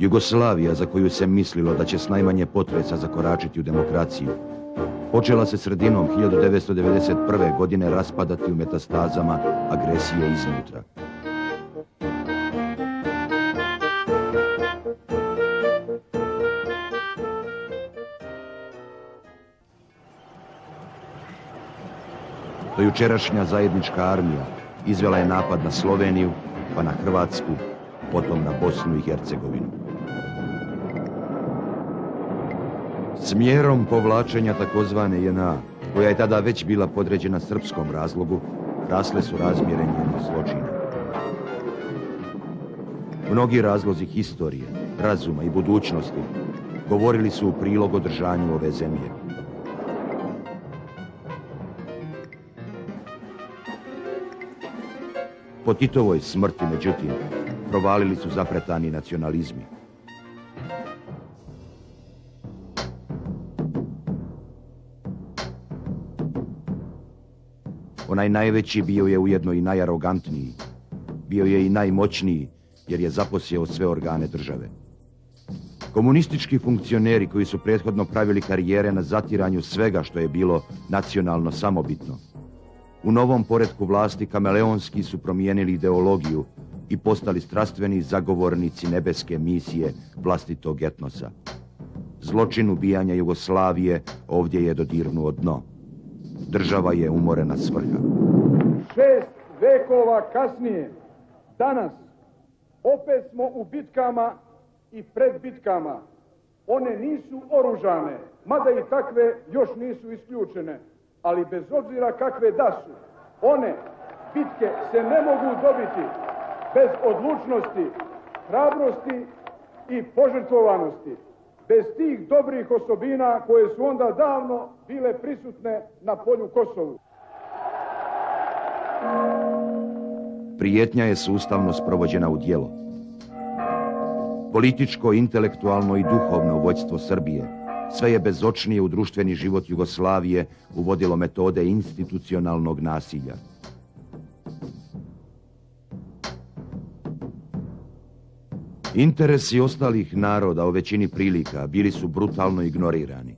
Jugoslavija za koju se mislilo da će s najmanje potresa zakoračiti u demokraciju, počela se sredinom 1991. godine raspadati u metastazama agresije iznutra. jučerašnja zajednička armija izvela je napad na Sloveniju, pa na Hrvatsku, potom na Bosnu i Hercegovinu. Smjerom povlačenja takozvane JNA, koja je tada već bila podređena srpskom razlogu, rasle su razmjere njenih zločina. Mnogi razlozi historije, razuma i budućnosti govorili su u prilog održanju ove zemlje. Po Titovoj smrti, međutim, provalili su zapretani nacionalizmi. Onaj najveći bio je ujedno i najarogantniji. Bio je i najmoćniji, jer je zaposjeo sve organe države. Komunistički funkcioneri koji su prethodno pravili karijere na zatiranju svega što je bilo nacionalno samobitno, u novom poredku vlasti kameleonski su promijenili ideologiju i postali strastveni zagovornici nebeske misije vlastitog etnosa. Zločin ubijanja Jugoslavije ovdje je dodirnuo dno. Država je umorena svrha. Šest vekova kasnije, danas, opet smo u bitkama i pred bitkama. One nisu oružane, mada i takve još nisu isključene ali bez obzira kakve da su, one bitke se ne mogu dobiti bez odlučnosti, hrabrosti i požrtvovanosti, bez tih dobrih osobina koje su onda davno bile prisutne na polju Kosovu. Prijetnja je sustavno sprovođena u djelo. Političko, intelektualno i duhovno vođstvo Srbije sve je bezočnije u društveni život Jugoslavije uvodilo metode institucionalnog nasilja. Interesi ostalih naroda o većini prilika bili su brutalno ignorirani.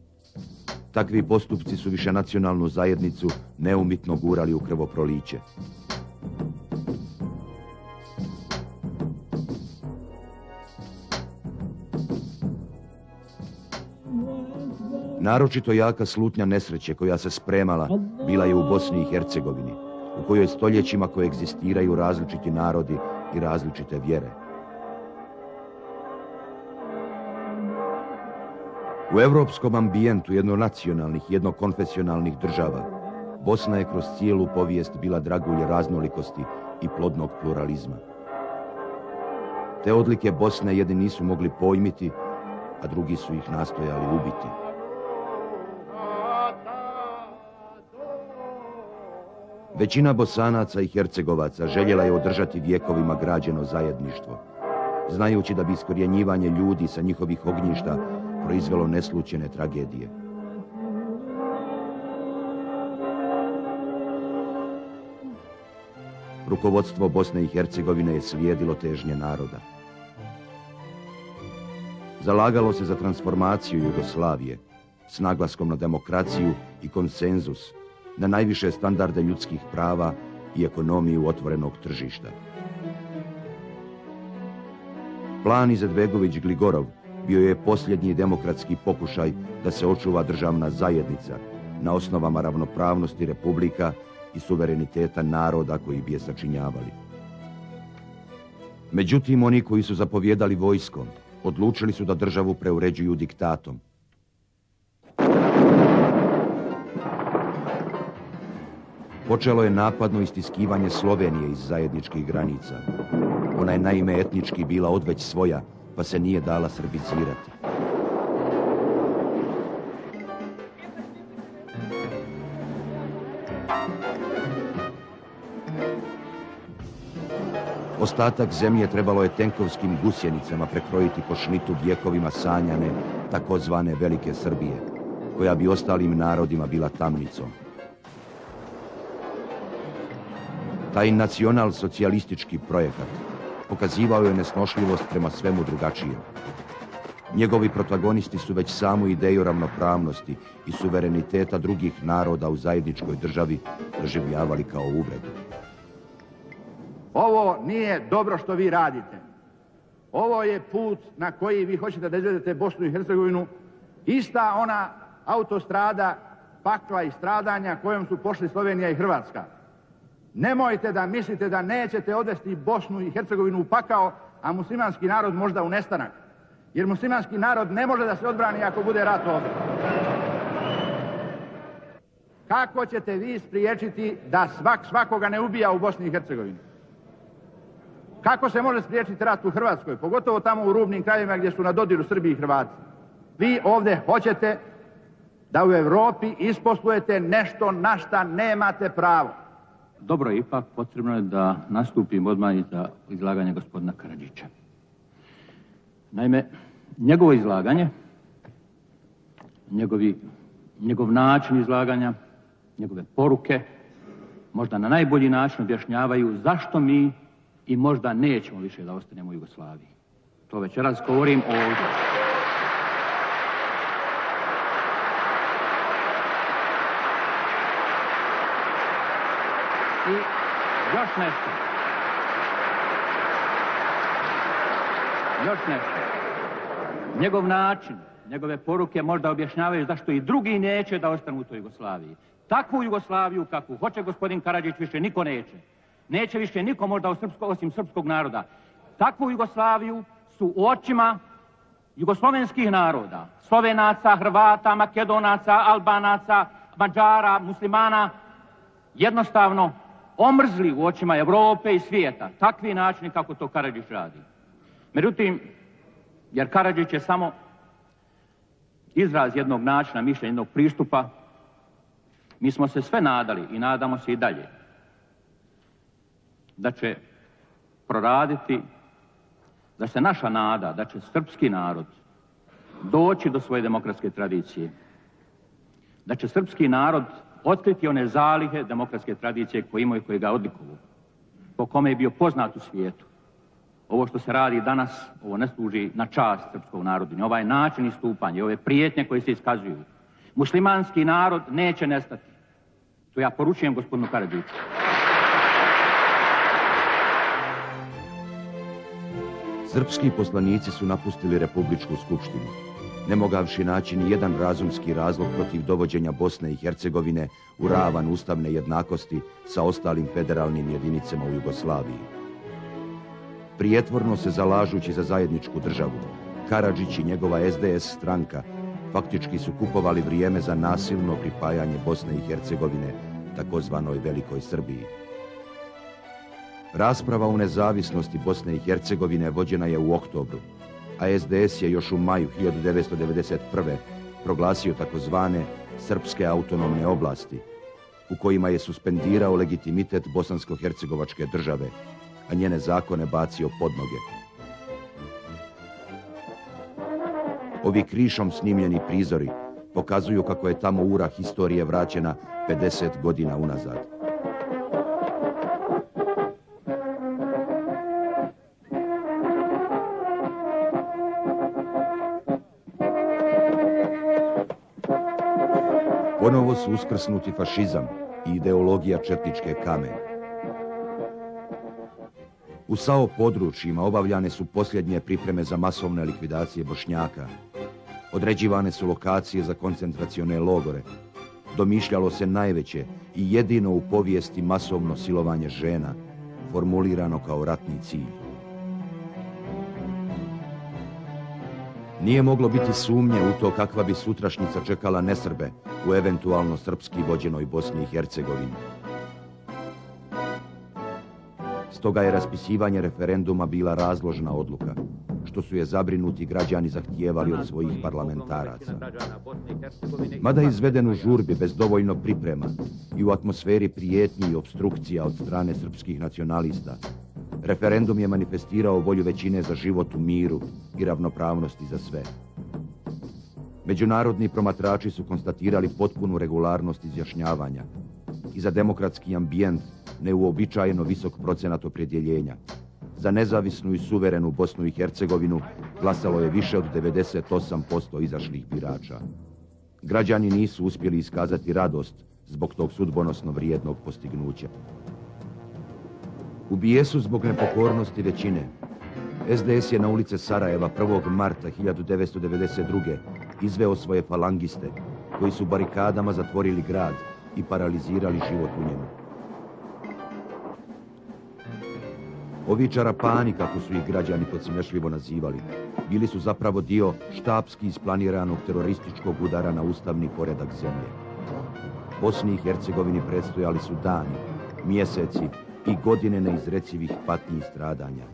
Takvi postupci su više nacionalnu zajednicu neumitno gurali u krvoproliće. Naročito jaka slutnja nesreće koja se spremala bila je u Bosni i Hercegovini, u kojoj stoljećima koegzistiraju različiti narodi i različite vjere. U europskom ambijentu jednonacionalnih, jednokonfesionalnih država, Bosna je kroz cijelu povijest bila dragulj raznolikosti i plodnog pluralizma. Te odlike Bosne jedni nisu mogli pojmiti, a drugi su ih nastojali ubiti. Većina bosanaca i hercegovaca željela je održati vjekovima građeno zajedništvo, znajući da bi iskorjenjivanje ljudi sa njihovih ognjišta proizvelo neslučene tragedije. Rukovodstvo Bosne i Hercegovine je slijedilo težnje naroda. Zalagalo se za transformaciju Jugoslavije s naglaskom na demokraciju i konsenzus na najviše standarde ljudskih prava i ekonomiju otvorenog tržišta. Plan Izetbegović-Gligorov bio je posljednji demokratski pokušaj da se očuva državna zajednica na osnovama ravnopravnosti republika i suvereniteta naroda koji bi je sačinjavali. Međutim, oni koji su zapovjedali vojskom odlučili su da državu preuređuju diktatom, Počelo je napadno istiskivanje Slovenije iz zajedničkih granica. Ona je naime etnički bila odveć svoja, pa se nije dala srbicirati. Ostatak zemlje trebalo je tenkovskim gusjenicama prekrojiti po šnitu vjekovima sanjane, takozvane Velike Srbije, koja bi ostalim narodima bila tamnicom. Taj nacional-socijalistički projekat pokazivao je nesnošljivost prema svemu drugačijem. Njegovi protagonisti su već samu ideju ravnopravnosti i suvereniteta drugih naroda u zajedničkoj državi doživljavali kao uvredu. Ovo nije dobro što vi radite. Ovo je put na koji vi hoćete da izvedete Bosnu i Hercegovinu. Ista ona autostrada pakla i stradanja kojom su pošli Slovenija i Hrvatska. Nemojte da mislite da nećete odvesti Bosnu i Hercegovinu u pakao, a muslimanski narod možda u nestanak. Jer muslimanski narod ne može da se odbrani ako bude rat ovdje. Kako ćete vi spriječiti da svak svakoga ne ubija u Bosni i Hercegovini? Kako se može spriječiti rat u Hrvatskoj, pogotovo tamo u rubnim krajevima gdje su na dodiru Srbi i Hrvati? Vi ovdje hoćete da u Europi isposlujete nešto na šta nemate pravo. Dobro je ipak potrebno je da nastupim odmah i za izlaganje gospodina Karadžića. Naime, njegovo izlaganje, njegovi, njegov način izlaganja, njegove poruke, možda na najbolji način objašnjavaju zašto mi i možda nećemo više da ostanemo u Jugoslaviji. To večeras govorim ovdje. I još nešto. Još nešto. Njegov način, njegove poruke možda objašnjavaju zašto i drugi neće da ostanu u toj Jugoslaviji. Takvu Jugoslaviju kakvu hoće gospodin Karadžić više niko neće. Neće više niko možda osim srpskog naroda. Takvu Jugoslaviju su u očima jugoslovenskih naroda, Slovenaca, Hrvata, Makedonaca, Albanaca, Mađara, muslimana, jednostavno omrzli u očima Europe i svijeta. Takvi načini kako to Karadžić radi. Međutim, jer Karadžić je samo izraz jednog načina, mišljenja, jednog pristupa, mi smo se sve nadali i nadamo se i dalje da će proraditi, da se naša nada, da će srpski narod doći do svoje demokratske tradicije, da će srpski narod otkriti one zalihe demokratske tradicije koje imaju koji ga odlikovu, po kome je bio poznat u svijetu. Ovo što se radi danas, ovo ne služi na čast srpskog narodu, ovaj način istupanja, ove prijetnje koje se iskazuju. Muslimanski narod neće nestati. To ja poručujem gospodinu Karadžiću. Srpski poslanici su napustili Republičku skupštinu, ne mogavši naći ni jedan razumski razlog protiv dovođenja Bosne i Hercegovine u ravan ustavne jednakosti sa ostalim federalnim jedinicama u Jugoslaviji. Prijetvorno se zalažući za zajedničku državu, Karadžić i njegova SDS stranka faktički su kupovali vrijeme za nasilno pripajanje Bosne i Hercegovine takozvanoj Velikoj Srbiji. Rasprava o nezavisnosti Bosne i Hercegovine vođena je u oktobru, a SDS je još u maju 1991. proglasio takozvane srpske autonomne oblasti, u kojima je suspendirao legitimitet bosansko-hercegovačke države, a njene zakone bacio pod noge. Ovi krišom snimljeni prizori pokazuju kako je tamo ura historije vraćena 50 godina unazad. Ponovo su uskrsnuti fašizam i ideologija četničke kame. U SAO područjima obavljane su posljednje pripreme za masovne likvidacije Bošnjaka. Određivane su lokacije za koncentracione logore. Domišljalo se najveće i jedino u povijesti masovno silovanje žena, formulirano kao ratni cilj. Nije moglo biti sumnje u to kakva bi sutrašnjica čekala nesrbe u eventualno srpski vođenoj Bosni i Hercegovini. Stoga je raspisivanje referenduma bila razložna odluka, što su je zabrinuti građani zahtijevali od svojih parlamentaraca. Mada izveden u žurbi bez dovoljno priprema i u atmosferi prijetnji i obstrukcija od strane srpskih nacionalista, Referendum je manifestirao volju većine za život u miru i ravnopravnosti za sve. Međunarodni promatrači su konstatirali potpunu regularnost izjašnjavanja i za demokratski ambijent neuobičajeno visok procenat opredjeljenja. za nezavisnu i suverenu Bosnu i Hercegovinu glasalo je više od 98% izašlih birača. Građani nisu uspjeli iskazati radost zbog tog sudbonosno vrijednog postignuća. U bijesu zbog nepokornosti većine. SDS je na ulice Sarajeva 1. marta 1992. izveo svoje falangiste, koji su barikadama zatvorili grad i paralizirali život u njemu. Ovi čarapani, kako su ih građani podsmješljivo nazivali, bili su zapravo dio štapski isplaniranog terorističkog udara na ustavni poredak zemlje. Bosni i Hercegovini predstojali su dani, mjeseci i godine neizrecivih patnji i stradanja.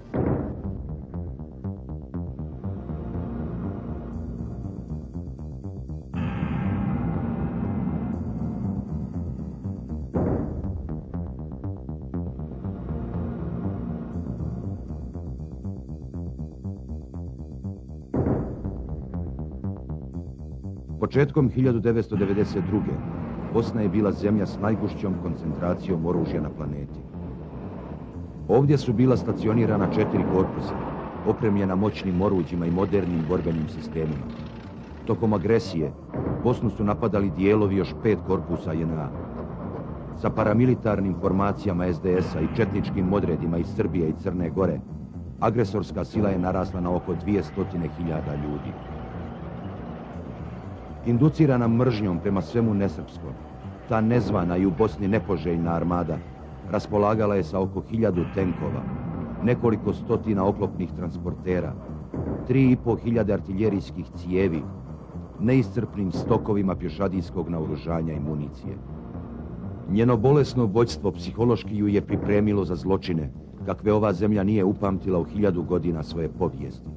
Početkom 1992. Bosna je bila zemlja s najgušćom koncentracijom oružja na planeti. Ovdje su bila stacionirana četiri korpusa, opremljena moćnim oruđima i modernim borbenim sistemima. Tokom agresije, Bosnu su napadali dijelovi još pet korpusa JNA. Sa paramilitarnim formacijama SDS-a i četničkim odredima iz Srbije i Crne Gore, agresorska sila je narasla na oko 200.000 ljudi. Inducirana mržnjom prema svemu nesrpskom, ta nezvana i u Bosni nepoželjna armada raspolagala je sa oko hiljadu tenkova, nekoliko stotina oklopnih transportera, tri i po hiljade artiljerijskih cijevi, neiscrpnim stokovima pješadijskog naoružanja i municije. Njeno bolesno vođstvo psihološki ju je pripremilo za zločine, kakve ova zemlja nije upamtila u hiljadu godina svoje povijesti.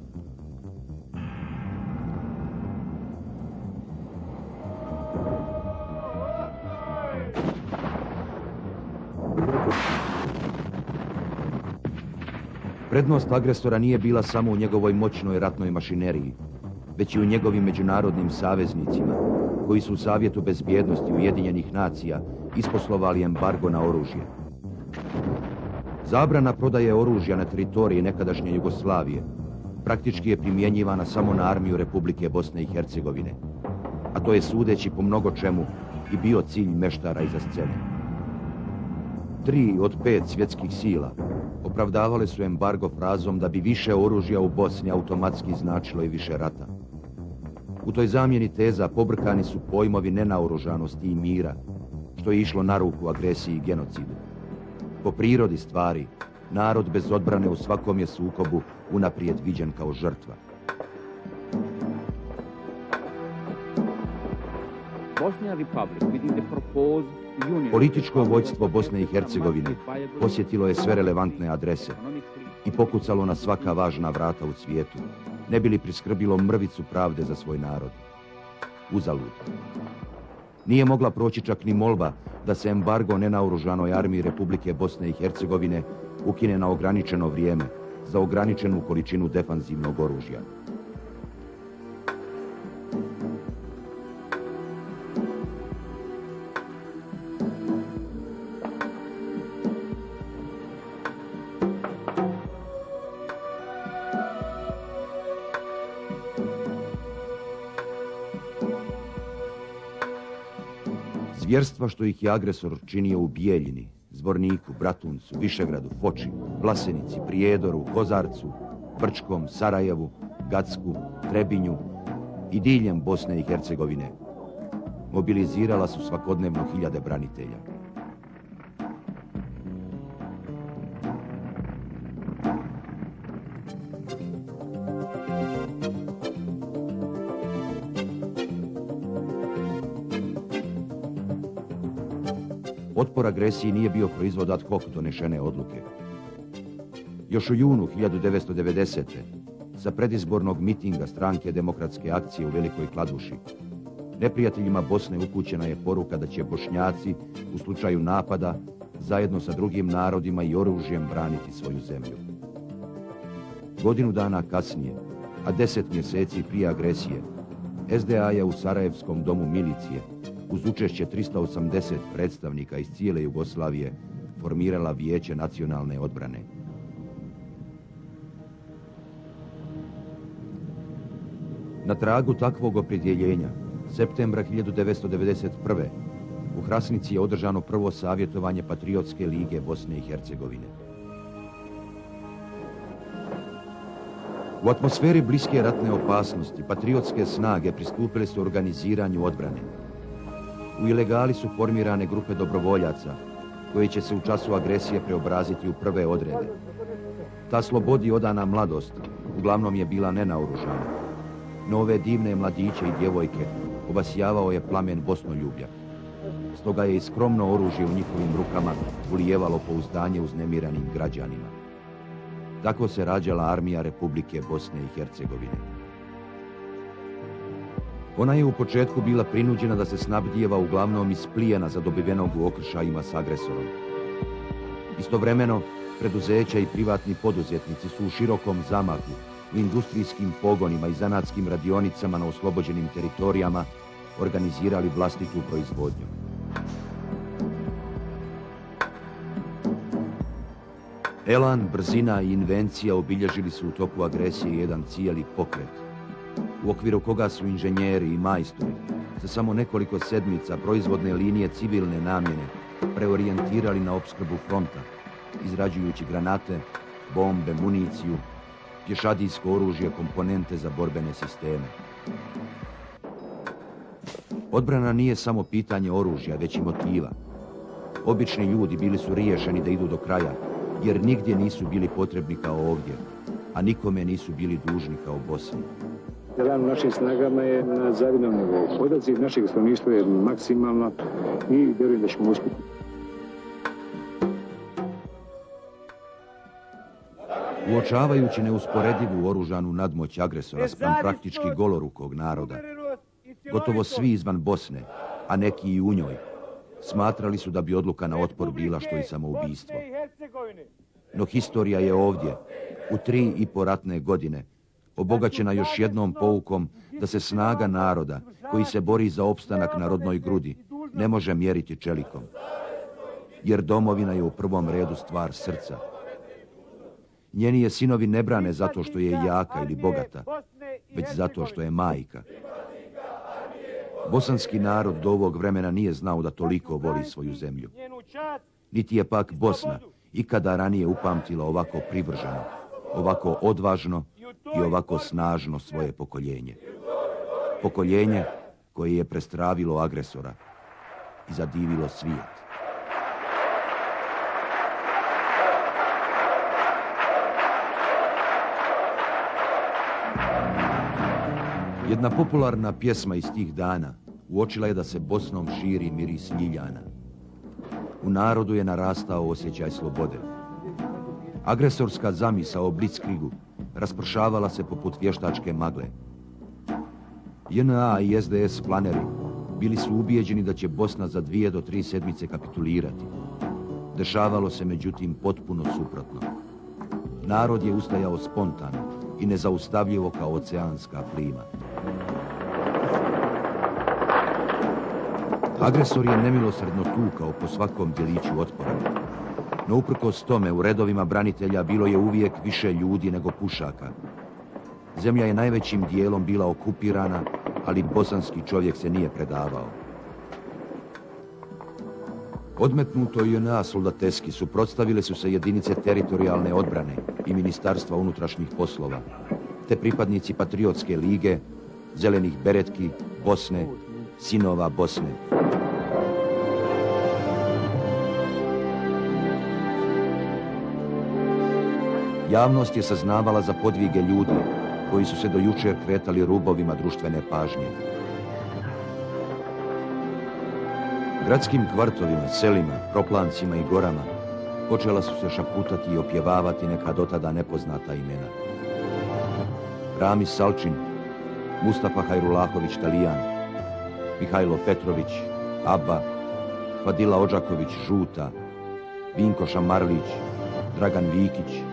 Prednost agresora nije bila samo u njegovoj moćnoj ratnoj mašineriji, već i u njegovim međunarodnim saveznicima, koji su u Savjetu bezbjednosti Ujedinjenih nacija isposlovali embargo na oružje. Zabrana prodaje oružja na teritoriji nekadašnje Jugoslavije praktički je primjenjivana samo na armiju Republike Bosne i Hercegovine, a to je sudeći po mnogo čemu i bio cilj meštara iza scene. Tri od pet svjetskih sila opravdavale su embargo frazom da bi više oružja u Bosni automatski značilo i više rata. U toj zamjeni teza pobrkani su pojmovi nenaoružanosti i mira, što je išlo na ruku agresiji i genocidu. Po prirodi stvari, narod bez odbrane u svakom je sukobu unaprijed viđen kao žrtva. Bosnia Republic within the Političko vođstvo Bosne i Hercegovine posjetilo je sve relevantne adrese i pokucalo na svaka važna vrata u svijetu, ne bi li priskrbilo mrvicu pravde za svoj narod. Uzalud. Nije mogla proći čak ni molba da se embargo nenaoružanoj armiji Republike Bosne i Hercegovine ukine na ograničeno vrijeme za ograničenu količinu defanzivnog oružja. Zvjerstva što ih je agresor činio u Bijeljini, Zborniku, Bratuncu, Višegradu, Foči, Vlasenici, Prijedoru, Kozarcu, Brčkom, Sarajevu, Gacku, Trebinju i diljem Bosne i Hercegovine. Mobilizirala su svakodnevno hiljade branitelja. Agresiji nije bio proizvod ad hoc donešene odluke. Još u junu 1990. sa predizbornog mitinga stranke demokratske akcije u Velikoj Kladuši, neprijateljima Bosne upućena je poruka da će Bošnjaci u slučaju napada zajedno sa drugim narodima i oružjem braniti svoju zemlju. Godinu dana kasnije, a deset mjeseci prije agresije, SDA je u Sarajevskom domu milicije uz učešće 380 predstavnika iz cijele Jugoslavije formirala Vijeće nacionalne odbrane. Na tragu takvog opredjeljenja, septembra 1991. u Hrasnici je održano prvo savjetovanje Patriotske lige Bosne i Hercegovine. U atmosferi bliske ratne opasnosti patriotske snage pristupile su organiziranju odbrane. U ilegali su formirane grupe dobrovoljaca, koje će se u času agresije preobraziti u prve odrede. Ta slobodi odana mladost uglavnom je bila nenaoružana. No ove divne mladiće i djevojke obasjavao je plamen bosnoljublja. Stoga je i skromno oružje u njihovim rukama ulijevalo pouzdanje uznemiranim građanima. Tako se rađala armija Republike Bosne i Hercegovine. Ona je u početku bila prinuđena da se snabdijeva uglavnom iz plijena zadobivenog u okršajima s agresorom. Istovremeno, preduzeća i privatni poduzetnici su u širokom zamahu u industrijskim pogonima i zanatskim radionicama na oslobođenim teritorijama organizirali vlastitu proizvodnju. Elan, brzina i invencija obilježili su u toku agresije jedan cijeli pokret, u okviru koga su inženjeri i majstori za samo nekoliko sedmica proizvodne linije civilne namjene preorijentirali na opskrbu fronta, izrađujući granate, bombe, municiju, pješadijsko oružje, komponente za borbene sisteme. Odbrana nije samo pitanje oružja, već i motiva. Obični ljudi bili su riješeni da idu do kraja, jer nigdje nisu bili potrebni kao ovdje, a nikome nisu bili dužni kao Bosni. U našim snagama je na zavidnom nivou. Odaziv našeg stanovništva je maksimalno i vjerujem da ćemo uspjeti. Uočavajući neusporedivu oružanu nadmoć agresora spram praktički golorukog naroda, gotovo svi izvan Bosne, a neki i u njoj, smatrali su da bi odluka na otpor bila što i samoubistvo. No historija je ovdje, u tri i po ratne godine, obogaćena još jednom poukom da se snaga naroda koji se bori za opstanak na rodnoj grudi ne može mjeriti čelikom. Jer domovina je u prvom redu stvar srca. Njeni je sinovi ne brane zato što je jaka ili bogata, već zato što je majka. Bosanski narod do ovog vremena nije znao da toliko voli svoju zemlju. Niti je pak Bosna ikada ranije upamtila ovako privrženo, ovako odvažno i ovako snažno svoje pokoljenje. Pokoljenje koje je prestravilo agresora i zadivilo svijet. Jedna popularna pjesma iz tih dana uočila je da se Bosnom širi miris ljiljana. U narodu je narastao osjećaj slobode. Agresorska zamisa o Blitzkriegu raspršavala se poput vještačke magle. JNA i SDS planeri bili su ubijeđeni da će Bosna za dvije do tri sedmice kapitulirati. Dešavalo se međutim potpuno suprotno. Narod je ustajao spontano i nezaustavljivo kao oceanska plima. Agresor je nemilosredno tukao po svakom djeliću otpora. No uprkos tome u redovima branitelja bilo je uvijek više ljudi nego pušaka. Zemlja je najvećim dijelom bila okupirana, ali bosanski čovjek se nije predavao. Odmetnuto JNA soldateski suprotstavile su se jedinice teritorijalne odbrane i Ministarstva unutrašnjih poslova, te pripadnici Patriotske lige, Zelenih beretki, Bosne, Sinova Bosne. Javnost je saznavala za podvige ljudi koji su se do jučer kretali rubovima društvene pažnje. Gradskim kvartovima, selima, proplancima i gorama počela su se šaputati i opjevavati neka dotada nepoznata imena. Rami Salčin, Mustafa Hajrulahović Talijan, Mihajlo Petrović, Abba, Fadila Ođaković Žuta, Vinko Šamarlić, Dragan Vikić,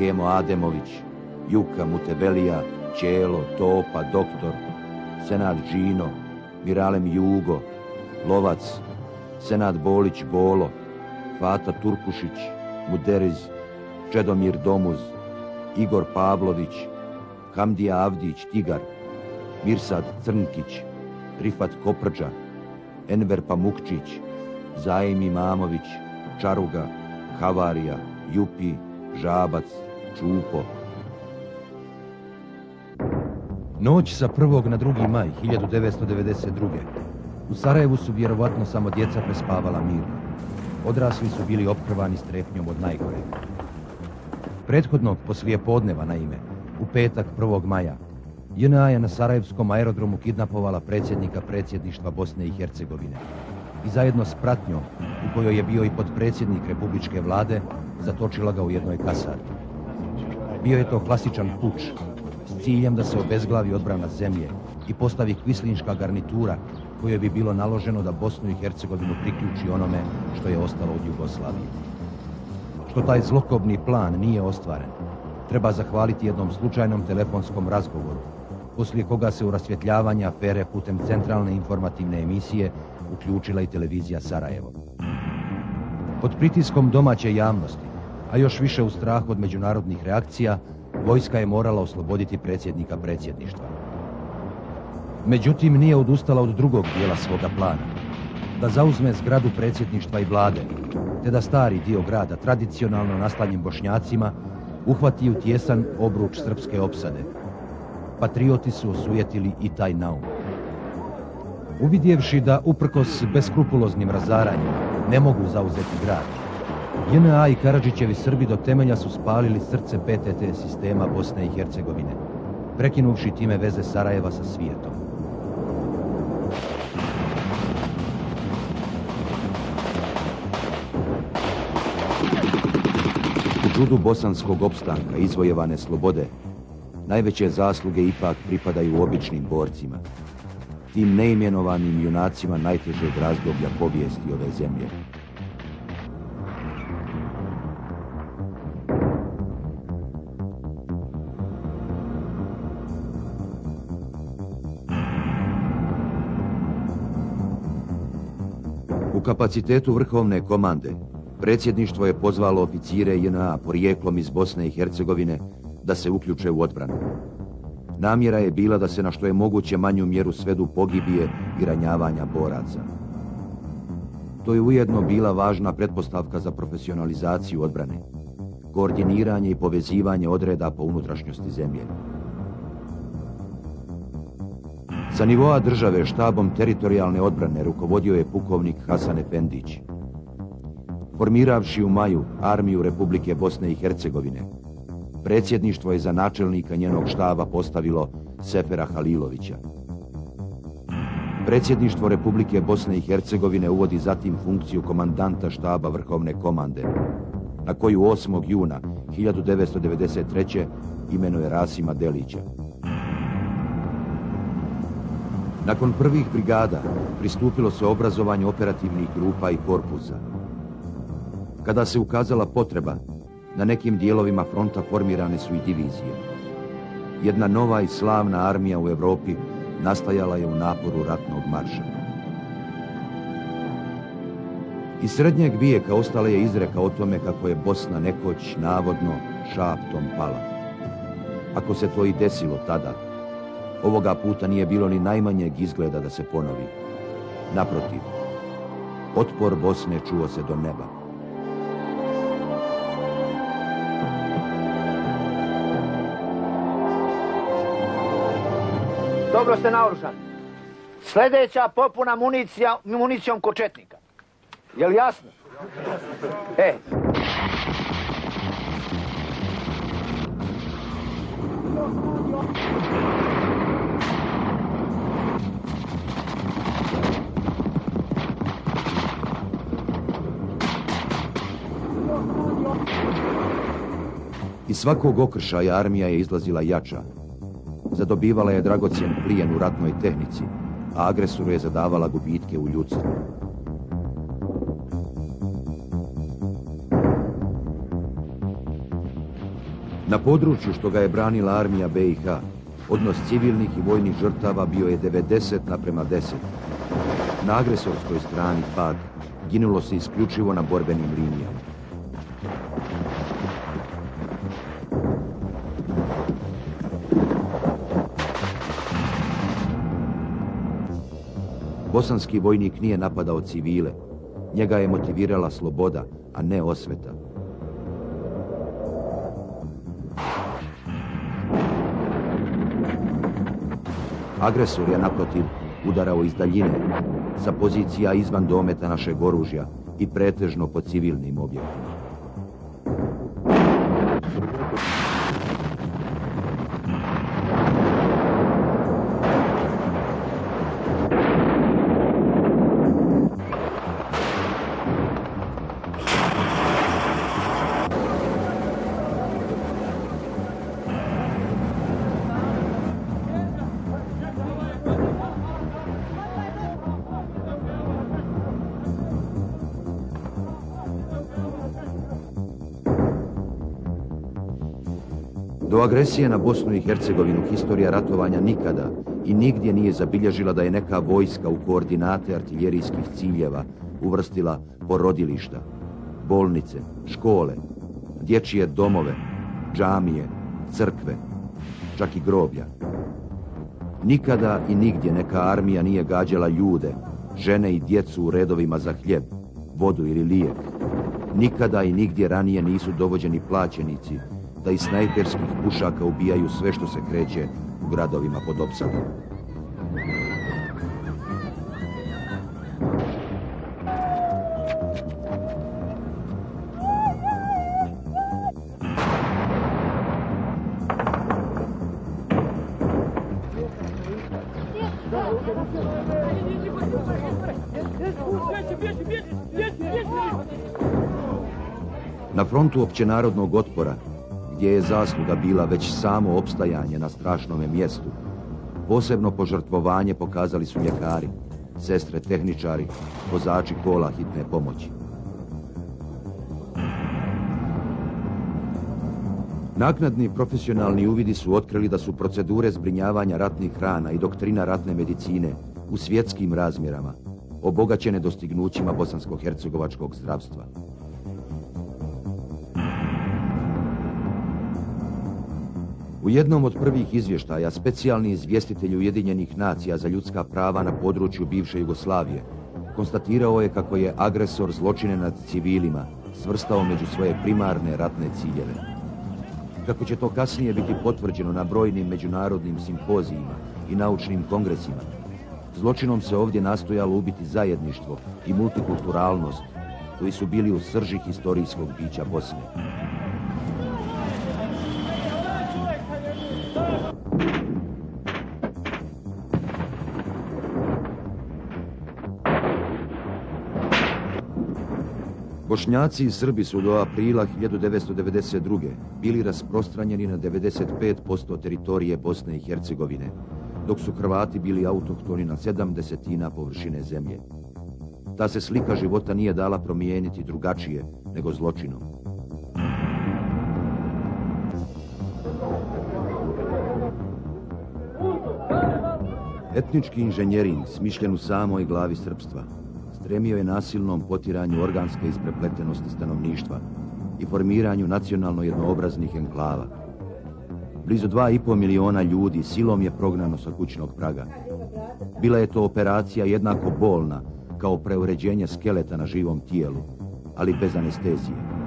Kemo Ademović, Juka Mutebelija, Čelo, Topa, Doktor, Senad Žino, Miralem Jugo, Lovac, Senad Bolić Bolo, Fata Turkušić, Muderiz, Čedomir Domuz, Igor Pavlović, Hamdija Avdić Tigar, Mirsad Crnkić, Rifat Koprđa, Enver Pamukčić, Zajim Imamović, Čaruga, Havarija, Jupi, Žabac, Čupo. Noć sa 1. na 2. maj 1992. U Sarajevu su vjerovatno samo djeca prespavala mirno. Odrasli su bili opkrvani strepnjom od najgore. Prethodnog poslije podneva, naime, u petak 1. maja, JNA je na Sarajevskom aerodromu kidnapovala predsjednika predsjedništva Bosne i Hercegovine i zajedno s pratnjom, u kojoj je bio i podpredsjednik Republičke vlade, zatočila ga u jednoj kasarni. Bio je to klasičan puč s ciljem da se obezglavi odbrana zemlje i postavi kvislinška garnitura koje bi bilo naloženo da Bosnu i Hercegovinu priključi onome što je ostalo od Jugoslavije. Što taj zlokobni plan nije ostvaren, treba zahvaliti jednom slučajnom telefonskom razgovoru, poslije koga se u rasvjetljavanje afere putem centralne informativne emisije uključila i televizija Sarajevo. Pod pritiskom domaće javnosti, a još više u strahu od međunarodnih reakcija, vojska je morala osloboditi predsjednika predsjedništva. Međutim, nije odustala od drugog dijela svoga plana. Da zauzme zgradu predsjedništva i vlade, te da stari dio grada, tradicionalno naslanjen bošnjacima, uhvati u tjesan obruč srpske opsade. Patrioti su osujetili i taj naum. Uvidjevši da, uprkos beskrupuloznim razaranjima, ne mogu zauzeti grad, JNA i Karadžićevi Srbi do temelja su spalili srce PTT sistema Bosne i Hercegovine, prekinuvši time veze Sarajeva sa svijetom. U čudu bosanskog opstanka izvojevane slobode, najveće zasluge ipak pripadaju običnim borcima, tim neimenovanim junacima najtežeg razdoblja povijesti ove zemlje. Kapacitetu vrhovne komande predsjedništvo je pozvalo oficire JNA porijeklom iz Bosne i Hercegovine da se uključe u odbranu. Namjera je bila da se na što je moguće manju mjeru svedu pogibije i ranjavanja boraca. To je ujedno bila važna pretpostavka za profesionalizaciju odbrane, koordiniranje i povezivanje odreda po unutrašnjosti zemlje. Sa nivoa države štabom teritorijalne odbrane rukovodio je pukovnik Hasan Efendić. Formiravši u maju armiju Republike Bosne i Hercegovine, predsjedništvo je za načelnika njenog štaba postavilo Sefera Halilovića. Predsjedništvo Republike Bosne i Hercegovine uvodi zatim funkciju komandanta štaba Vrhovne komande, na koju 8. juna 1993. imenuje Rasima Delića. Nakon prvih brigada pristupilo se obrazovanju operativnih grupa i korpusa. Kada se ukazala potreba, na nekim dijelovima fronta formirane su i divizije. Jedna nova i slavna armija u Europi nastajala je u naporu ratnog marša. Iz srednjeg vijeka ostala je izreka o tome kako je Bosna nekoć navodno šaptom pala. Ako se to i desilo tada, Ovoga puta nije bilo ni najmanjeg izgleda da se ponovi. Naprotiv, otpor Bosne čuo se do neba. Dobro ste naoružani. Sljedeća popuna municija, municijom kočetnika. Je li jasno? E, svakog okršaja armija je izlazila jača. Zadobivala je dragocjen plijen u ratnoj tehnici, a agresoru je zadavala gubitke u ljudstvu. Na području što ga je branila armija BiH, odnos civilnih i vojnih žrtava bio je 90 naprema 10. Na agresorskoj strani pad ginulo se isključivo na borbenim linijama. Bosanski vojnik nije napadao civile. Njega je motivirala sloboda, a ne osveta. Agresor je naprotiv udarao iz daljine, sa pozicija izvan dometa našeg oružja i pretežno po civilnim objektima. Do agresije na Bosnu i Hercegovinu historija ratovanja nikada i nigdje nije zabilježila da je neka vojska u koordinate artiljerijskih ciljeva uvrstila porodilišta, bolnice, škole, dječje domove, džamije, crkve, čak i groblja. Nikada i nigdje neka armija nije gađala ljude, žene i djecu u redovima za hljeb, vodu ili lijek. Nikada i nigdje ranije nisu dovođeni plaćenici da iz snajperskih pušaka ubijaju sve što se kreće u gradovima pod opsadom. Na frontu općenarodnog otpora gdje je zasluga bila već samo opstajanje na strašnome mjestu. Posebno požrtvovanje pokazali su ljekari, sestre tehničari, vozači kola hitne pomoći. Naknadni profesionalni uvidi su otkrili da su procedure zbrinjavanja ratnih hrana i doktrina ratne medicine u svjetskim razmjerama, obogaćene dostignućima bosansko-hercegovačkog zdravstva. U jednom od prvih izvještaja specijalni izvjestitelj Ujedinjenih nacija za ljudska prava na području bivše Jugoslavije konstatirao je kako je agresor zločine nad civilima svrstao među svoje primarne ratne ciljeve. Kako će to kasnije biti potvrđeno na brojnim međunarodnim simpozijima i naučnim kongresima, zločinom se ovdje nastojalo ubiti zajedništvo i multikulturalnost koji su bili u srži historijskog bića Bosne. Bošnjaci i Srbi su do aprila 1992. bili rasprostranjeni na 95% teritorije Bosne i Hercegovine, dok su Hrvati bili autohtoni na sedam desetina površine zemlje. Ta se slika života nije dala promijeniti drugačije nego zločinom. Etnički inženjering smišljen u samoj glavi srpstva stremio je nasilnom potiranju organske isprepletenosti stanovništva i formiranju nacionalno jednoobraznih enklava. Blizu dva i pol miliona ljudi silom je prognano sa kućnog praga. Bila je to operacija jednako bolna kao preuređenje skeleta na živom tijelu, ali bez anestezije.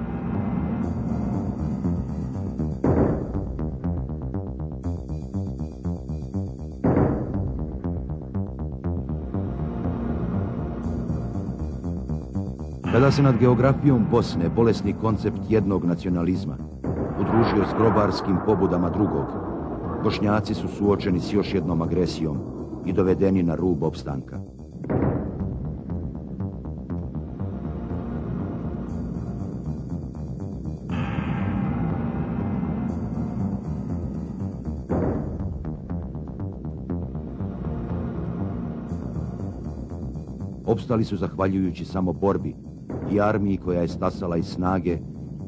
Kada se nad geografijom Bosne bolesni koncept jednog nacionalizma udružio s grobarskim pobudama drugog, Bošnjaci su suočeni s još jednom agresijom i dovedeni na rub opstanka. Opstali su zahvaljujući samo borbi i armiji koja je stasala iz snage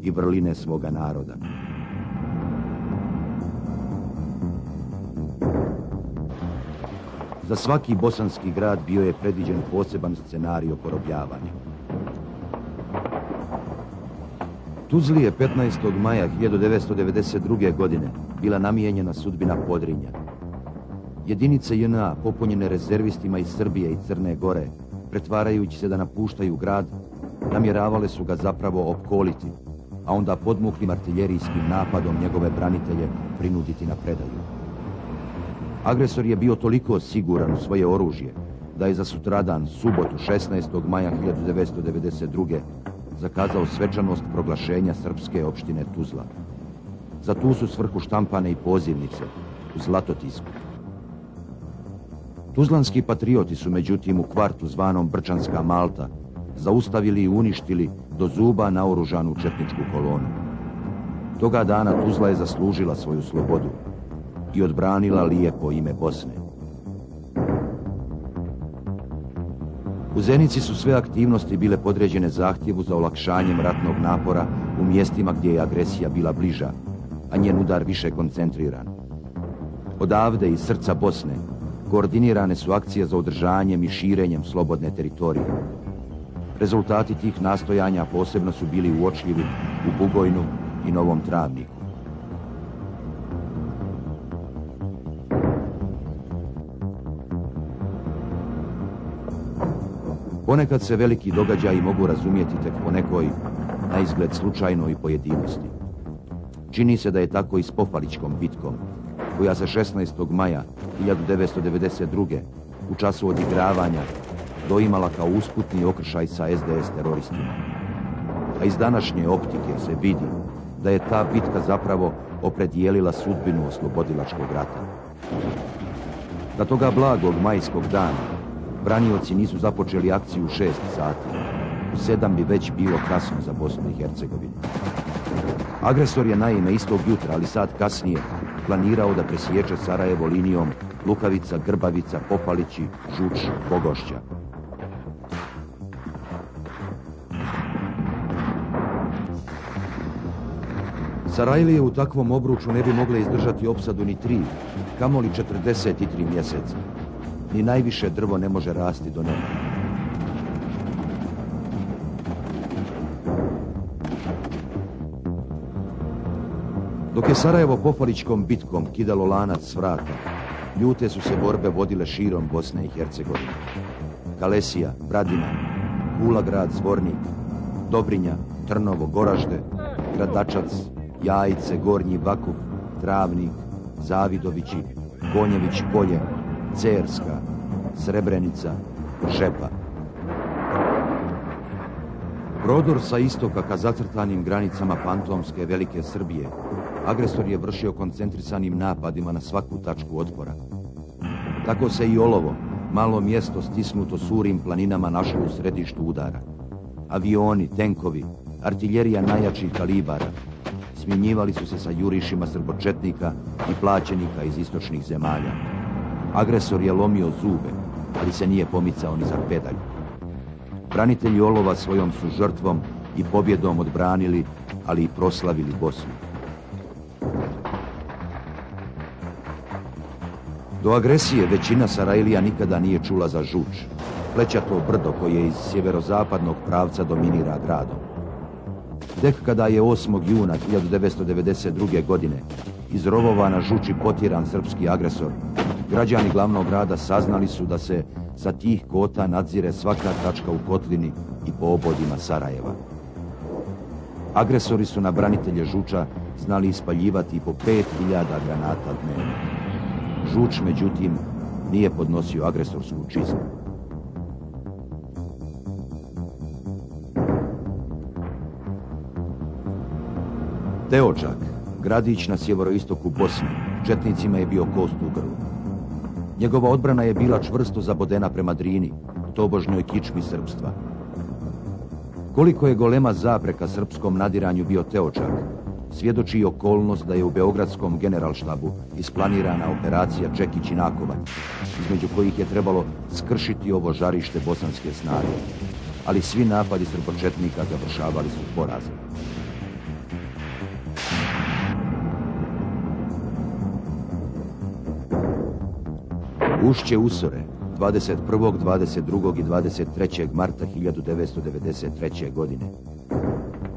i vrline svoga naroda. Za svaki bosanski grad bio je predviđen poseban scenarij porobljavanja. Tuzli je 15. maja 1992. godine bila namijenjena sudbina Podrinja. Jedinice JNA popunjene rezervistima iz Srbije i Crne Gore, pretvarajući se da napuštaju grad, namjeravale su ga zapravo opkoliti, a onda podmuklim artiljerijskim napadom njegove branitelje prinuditi na predaju. Agresor je bio toliko siguran u svoje oružje da je za sutradan, subotu 16. maja 1992. zakazao svečanost proglašenja srpske opštine Tuzla. Za tu su svrhu štampane i pozivnice u zlatotisku. Tuzlanski patrioti su međutim u kvartu zvanom Brčanska Malta zaustavili i uništili do zuba naoružanu četničku kolonu. Toga dana Tuzla je zaslužila svoju slobodu i odbranila lijepo ime Bosne. U Zenici su sve aktivnosti bile podređene zahtjevu za olakšanjem ratnog napora u mjestima gdje je agresija bila bliža, a njen udar više koncentriran. Odavde iz srca Bosne koordinirane su akcije za održanjem i širenjem slobodne teritorije. Rezultati tih nastojanja posebno su bili uočljivi u Bugojnu i Novom Travniku. Ponekad se veliki događaji mogu razumjeti tek po nekoj, na izgled slučajnoj pojedinosti. Čini se da je tako i s Pofaličkom bitkom, koja se 16. maja 1992. u času odigravanja doimala kao usputni okršaj sa SDS teroristima. A iz današnje optike se vidi da je ta bitka zapravo opredijelila sudbinu oslobodilačkog rata. Da toga blagog majskog dana branioci nisu započeli akciju u šest sati. U sedam bi već bilo kasno za Bosnu i Hercegovinu. Agresor je naime istog jutra, ali sat kasnije, planirao da presječe Sarajevo linijom Lukavica, Grbavica, Popalići, Žuč, Bogošća. Sarajlije u takvom obruču ne bi mogle izdržati opsadu ni tri, kamoli 43 mjeseca. Ni najviše drvo ne može rasti do neba. Dok je Sarajevo Pofaličkom bitkom kidalo lanac s vrata, ljute su se borbe vodile širom Bosne i Hercegovine. Kalesija, Bradina, Kula grad, Zvornik, Dobrinja, Trnovo, Goražde, Gradačac, Jajice, Gornji Vakuf, Travnik, Zavidovići, Konjević polje, Cerska, Srebrenica, Žepa. Prodor sa istoka ka zacrtanim granicama fantomske Velike Srbije, agresor je vršio koncentrisanim napadima na svaku tačku otpora. Tako se i Olovo, malo mjesto stisnuto surim planinama našlo u središtu udara. Avioni, tenkovi, artiljerija najjačih kalibara, smjenjivali su se sa jurišima srbočetnika i plaćenika iz istočnih zemalja. Agresor je lomio zube, ali se nije pomicao ni za pedalj. Branitelji Olova svojom su žrtvom i pobjedom odbranili, ali i proslavili Bosnu. Do agresije većina Sarajlija nikada nije čula za žuč, plećato brdo koje iz sjeverozapadnog pravca dominira gradom. Tek kada je 8. juna 1992. godine iz rovova na žuči potiran srpski agresor, građani glavnog grada saznali su da se sa tih kota nadzire svaka tačka u kotlini i po obodima Sarajeva. Agresori su na branitelje Žuča znali ispaljivati po 5000 granata dnevno. Žuč, međutim, nije podnosio agresorsku čizmu. Teočak, gradić na sjeveroistoku Bosne, četnicima je bio kost u grlu. Njegova odbrana je bila čvrsto zabodena prema Drini, tobožnjoj kičmi srpstva. Koliko je golema zapreka srpskom nadiranju bio Teočak, svjedoči okolnost da je u Beogradskom generalštabu isplanirana operacija Čekić i Nakovac, između kojih je trebalo skršiti ovo žarište bosanske snage. Ali svi napadi srbočetnika završavali su porazom. Ušće Usore, 21., 22. i 23. marta 1993. godine.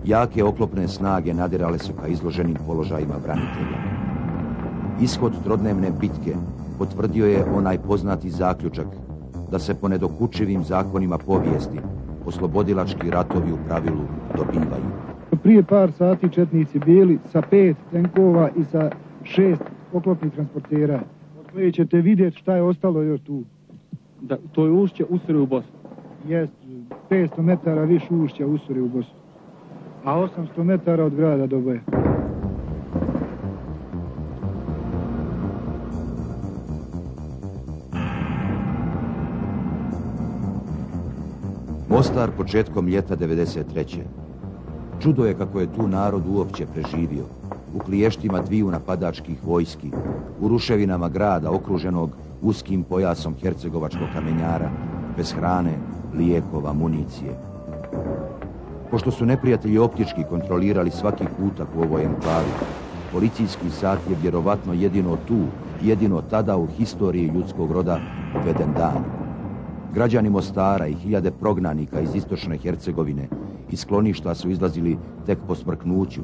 Jake oklopne snage nadirale su ka izloženim položajima branitelja. Ishod trodnevne bitke potvrdio je onaj poznati zaključak da se po nedokučivim zakonima povijesti oslobodilački ratovi u pravilu dobivaju. Prije par sati četnici bili sa pet tenkova i sa šest oklopnih transportera. Od ćete vidjeti šta je ostalo još tu. Da, to je ušće usre u Bosnu. Jest, 500 metara više ušća usure u Bosnu. A 800 metara od grada do boje. Mostar početkom ljeta 93. Čudo je kako je tu narod uopće preživio. U kliještima dviju napadačkih vojski, u ruševinama grada okruženog uskim pojasom hercegovačkog kamenjara, bez hrane, lijekova, municije. Pošto su neprijatelji optički kontrolirali svaki kutak u ovoj enklavi, policijski sat je vjerovatno jedino tu, jedino tada u historiji ljudskog roda uveden dan. Građani Mostara i hiljade prognanika iz istočne Hercegovine iz skloništa su izlazili tek po smrknuću,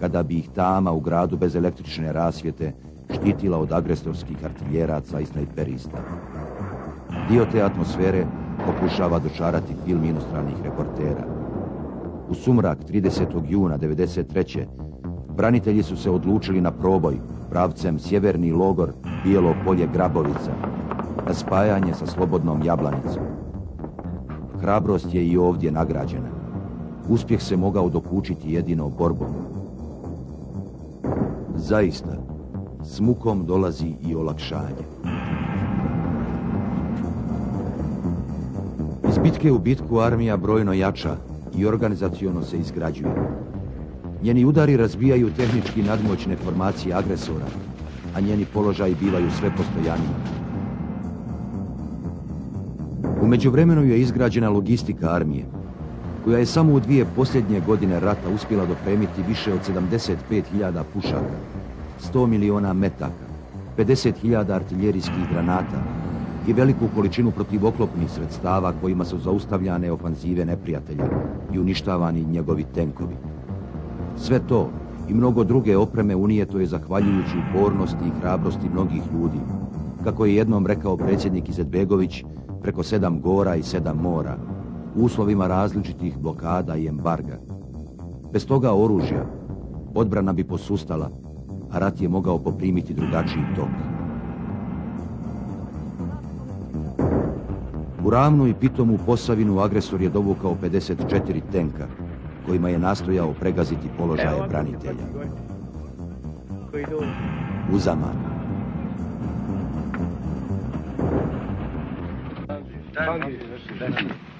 kada bi ih tama u gradu bez električne rasvjete štitila od agresorskih artiljeraca i snajperista. Dio te atmosfere pokušava dočarati film inostranih reportera. U sumrak 30. juna 1993. branitelji su se odlučili na proboj pravcem Sjeverni logor Bijelo polje Grabovica na spajanje sa slobodnom jablanicom. Hrabrost je i ovdje nagrađena. Uspjeh se mogao dokučiti jedino borbom. Zaista, s mukom dolazi i olakšanje. Iz bitke u bitku armija brojno jača i organizaciono se izgrađuje. Njeni udari razbijaju tehnički nadmoćne formacije agresora, a njeni položaji bivaju sve postojaniji. U međuvremenu je izgrađena logistika armije, koja je samo u dvije posljednje godine rata uspjela dopremiti više od 75.000 pušaka, 100 miliona metaka, 50.000 artiljerijskih granata i veliku količinu protivoklopnih sredstava kojima su zaustavljane ofanzive neprijatelja i uništavani njegovi tenkovi. Sve to i mnogo druge opreme unijeto je zahvaljujući upornosti i hrabrosti mnogih ljudi, kako je jednom rekao predsjednik Izetbegović, preko sedam gora i sedam mora, uslovima različitih blokada i embarga. Bez toga oružja odbrana bi posustala, a rat je mogao poprimiti drugačiji tok. U ravnu i pitomu Posavinu agresor je dovukao 54 tenka, kojima je nastojao pregaziti položaje branitelja. Uzaman. Ne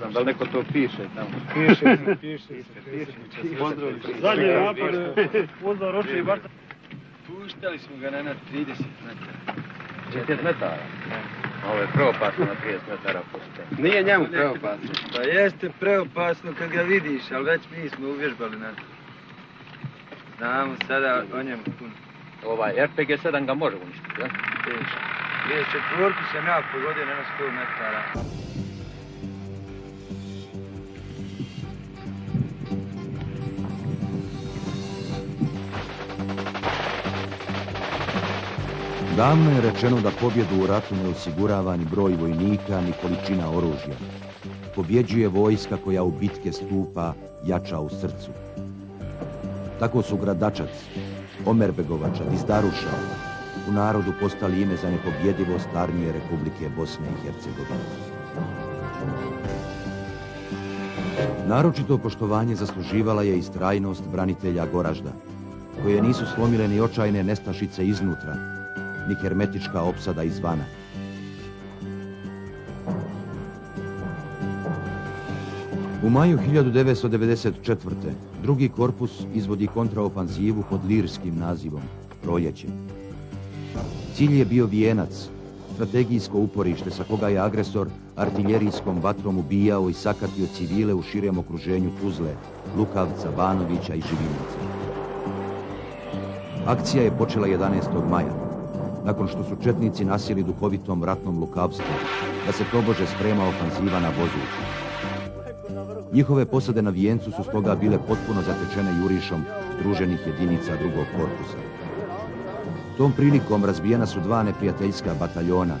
znam, da li neko to piše tamo? Piše, piše. Pozdrav. Zadnji napad, pozdrav Roče i Barta. Puštali smo ga na 30 metara. 30 metara? Ovo je preopasno na 30 metara pušte. Nije njemu preopasno. Pa jeste preopasno kad ga vidiš, ali već mi smo uvježbali na to. Znamo sada o njemu puno. Ovaj RPG-7 ga može uništiti, ja? Teško. Prije četvorku sam ja pogodio na 100 metara. Davno je rečeno da pobjedu u ratu ne osigurava ni broj vojnika, ni količina oružja. Pobjeđuje vojska koja u bitke stupa jača u srcu. Tako su Gradačac, Omerbegovača, Dizdaruša, u narodu postali ime za nepobjedivost armije Republike Bosne i Hercegovine. Naročito poštovanje zasluživala je i strajnost branitelja Goražda, koje nisu slomile ni očajne nestašice iznutra, ni hermetička opsada izvana. U maju 1994. drugi korpus izvodi kontraofanzivu pod lirskim nazivom Proljeće. Cilj je bio vijenac, strategijsko uporište sa koga je agresor artiljerijskom vatrom ubijao i sakatio civile u širem okruženju Tuzle, Lukavca, Banovića i Živinica. Akcija je počela 11. maja, nakon što su četnici nasjeli duhovitom ratnom lukavstvom, da se tobože sprema ofanziva na vozuću. Njihove posade na vijencu su stoga bile potpuno zatečene jurišom združenih jedinica drugog korpusa. Tom prilikom razbijena su dva neprijateljska bataljona,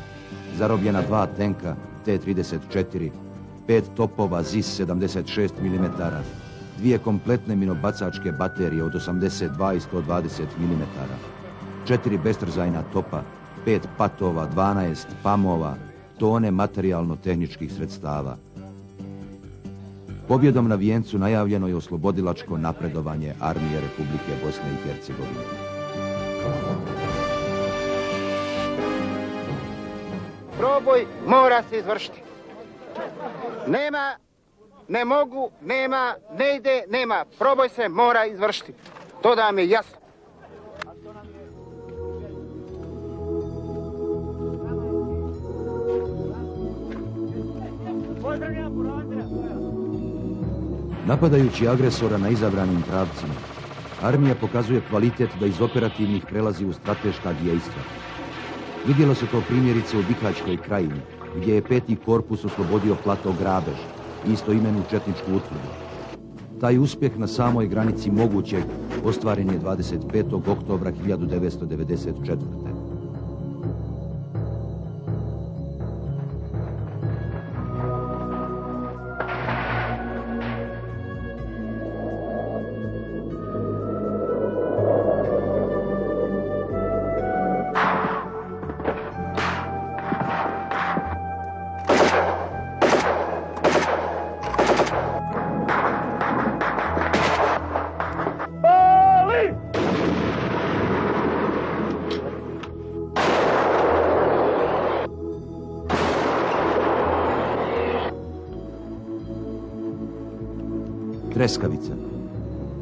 zarobljena dva tenka T-34, pet topova ZIS 76 mm, dvije kompletne minobacačke baterije od 82 i 120 mm, četiri bestrzajna topa, pet patova, 12 pamova, tone materijalno-tehničkih sredstava. Pobjedom na vijencu najavljeno je oslobodilačko napredovanje Armije Republike Bosne i Hercegovine. Proboj mora se izvršiti. Nema, ne mogu, nema, ne ide, nema. Proboj se mora izvršiti. To da vam je jasno. Napadajući agresora na izabranim pravcima, armija pokazuje kvalitet da iz operativnih prelazi u strateška djejstva. Vidjelo se to primjerice u Bihaćkoj krajini, gdje je peti korpus oslobodio plato Grabež, isto imenu Četničku utvrdu. Taj uspjeh na samoj granici mogućeg ostvaren je 25. oktobra 1994.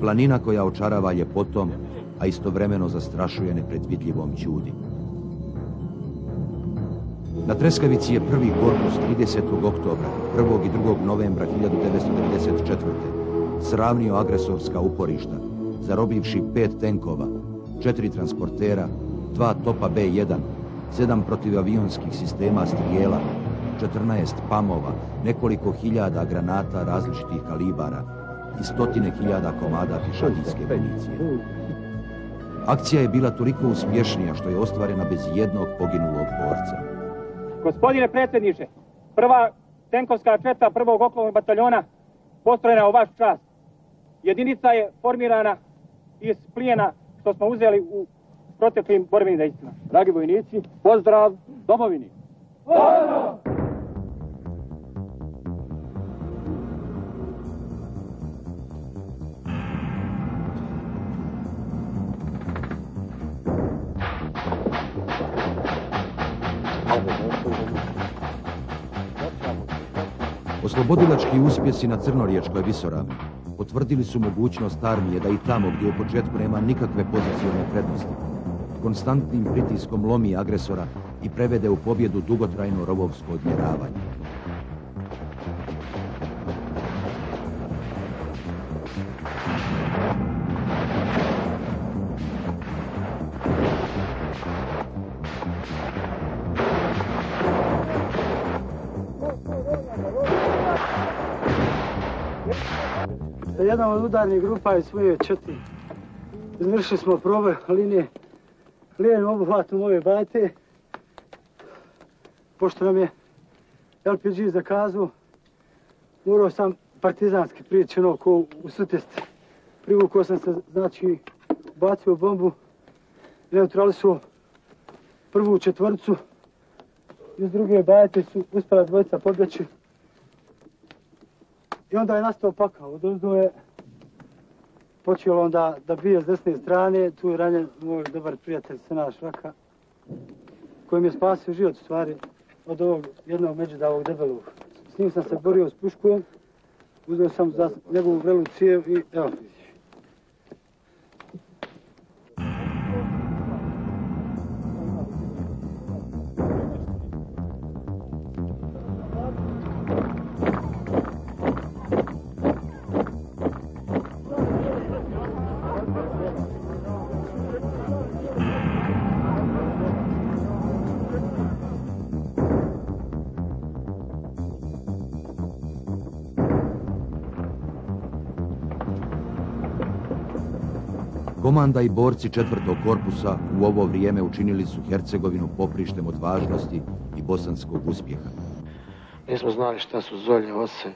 Planina koja očarava ljepotom, a istovremeno zastrašuje nepredvidljivom čudi. Na Treskavici je prvi korpus 30. oktobra, 1. i 2. novembra 1994. sravnio agresorska uporišta, zarobivši pet tenkova, četiri transportera, dva topa B-1, sedam protivavionskih sistema strijela, 14 pamova, nekoliko hiljada granata različitih kalibara, i stotine hiljada komada pješadijske municije. Akcija je bila toliko uspješnija što je ostvarena bez jednog poginulog borca. Gospodine predsjedniče, prva tenkovska četa prvog oklopnog bataljona postrojena u vaš čas. Jedinica je formirana iz plijena što smo uzeli u proteklim borbenim dejstvima. Dragi vojnici, pozdrav domovini! Pozdrav! Oslobodilački uspjesi na Crnoriječkoj visorami potvrdili su mogućnost armije da i tamo gdje u početku nema nikakve pozicijone prednosti, konstantnim pritiskom lomi agresora i prevede u pobjedu dugotrajno rovovsko odmjeravanje. Jedna od udarnih grupa iz svoje četiri. Izvršili smo probe linije lijevim obuhvatom ove bajte. Pošto nam je LPG zakazao, morao sam partizanski prijeći ono ko u sutest. Privukao sam se, znači, bacio bombu, neutralisao prvu četvrcu. Iz druge bajete su uspjela dvojica pobjeći. I onda je nastao pakao. Odozdo je počelo onda da bije s desne strane. Tu je ranjen moj dobar prijatelj Sena Švaka koji mi je spasio život u stvari od ovog jednog međudavog debelog. S njim sam se borio s puškom. Uzeo sam za njegovu vrelu cijev i evo. Komanda i borci četvrtog korpusa u ovo vrijeme učinili su Hercegovinu poprištem odvažnosti i bosanskog uspjeha. Nismo znali šta su zolje, ose.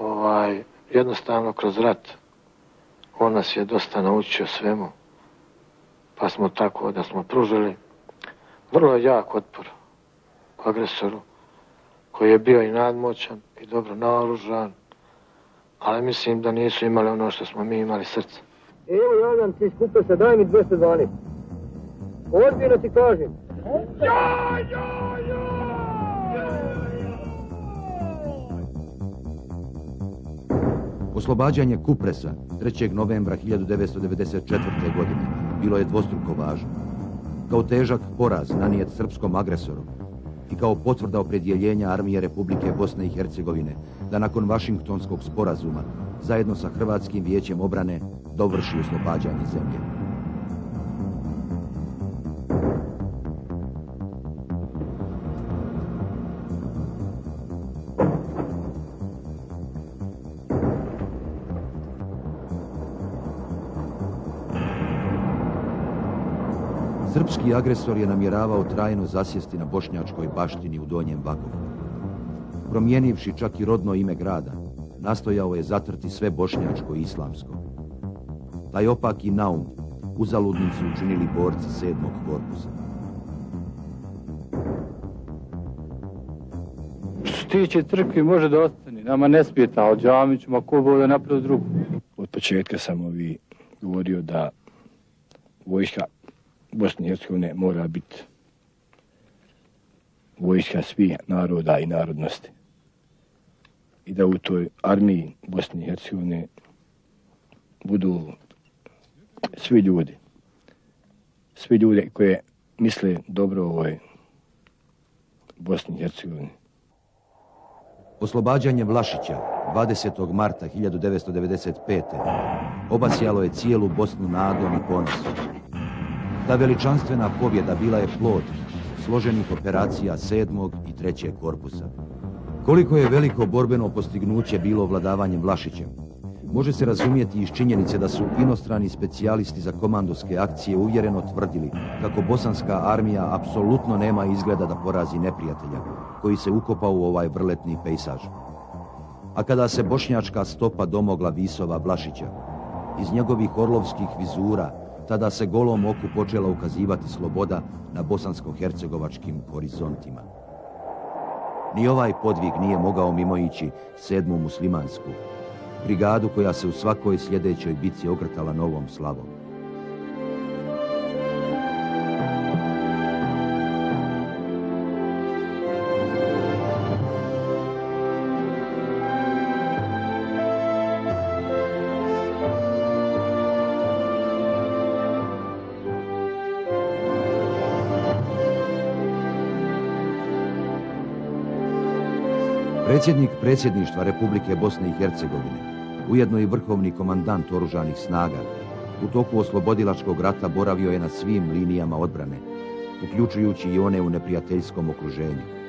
Ovaj, jednostavno kroz rat on nas je dosta naučio svemu. Pa smo tako da smo pružili vrlo jak otpor agresoru koji je bio i nadmoćan i dobro naoružan, ali mislim da nisu imali ono što smo mi imali srce. Evo javljam ti skupe se, daj mi 212. Ozbiljno ti kažem. Ja, ja, ja! Oslobađanje Kupresa 3. novembra 1994. godine bilo je dvostruko važno. Kao težak poraz nanijet srpskom agresoru i kao potvrda opredjeljenja Armije Republike Bosne i Hercegovine da nakon Vašingtonskog sporazuma zajedno sa Hrvatskim vijećem obrane dovrši oslobađanje zemlje. Srpski agresor je namjeravao trajno zasjesti na bošnjačkoj baštini u Donjem Vakovu. Promijenivši čak i rodno ime grada, nastojao je zatrti sve bošnjačko i islamsko. Taj opaki naum uzaludnim su učinili borci sedmog korpusa. Tiče crkvi može da ostane, nama ne smijeta, ali džami ćemo ko bude napraviti drugu. Od početka sam ovi govorio da vojska Bosne i Hercegovine mora biti vojska svih naroda i narodnosti. I da u toj armiji Bosne i Hercegovine budu svi ljudi. Svi ljudi koje misle dobro o ovoj Bosni i Hercegovini. Oslobađanje Vlašića 20. marta 1995. obasjalo je cijelu Bosnu nadom i ponosom. Ta veličanstvena pobjeda bila je plod složenih operacija sedmog i trećeg korpusa. Koliko je veliko borbeno postignuće bilo vladavanjem Vlašićem, može se razumjeti iz činjenice da su inostrani specijalisti za komandoske akcije uvjereno tvrdili kako bosanska armija apsolutno nema izgleda da porazi neprijatelja koji se ukopao u ovaj vrletni pejsaž. A kada se bošnjačka stopa domogla visova Vlašića, iz njegovih orlovskih vizura tada se golom oku počela ukazivati sloboda na bosansko-hercegovačkim horizontima. Ni ovaj podvig nije mogao mimo ići sedmu muslimansku, brigadu koja se u svakoj sljedećoj bici ogrtala novom slavom. Predsjednik predsjedništva Republike Bosne i Hercegovine, ujedno i vrhovni komandant oružanih snaga, u toku oslobodilačkog rata boravio je na svim linijama odbrane, uključujući i one u neprijateljskom okruženju.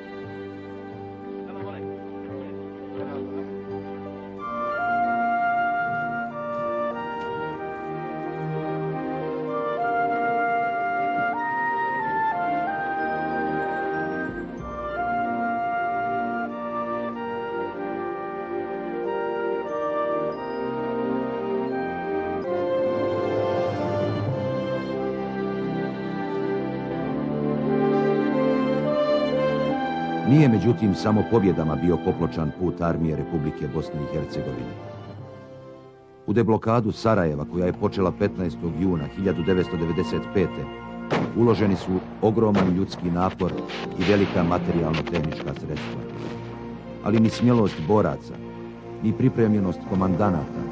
Međutim samo pobjedama bio popločan put armije Republike Bosne i Hercegovine. U deblokadu Sarajeva, koja je počela 15. juna 1995. uloženi su ogroman ljudski napor i velika materijalno-tehnička sredstva. Ali ni smjelost boraca, ni pripremljenost komandanata,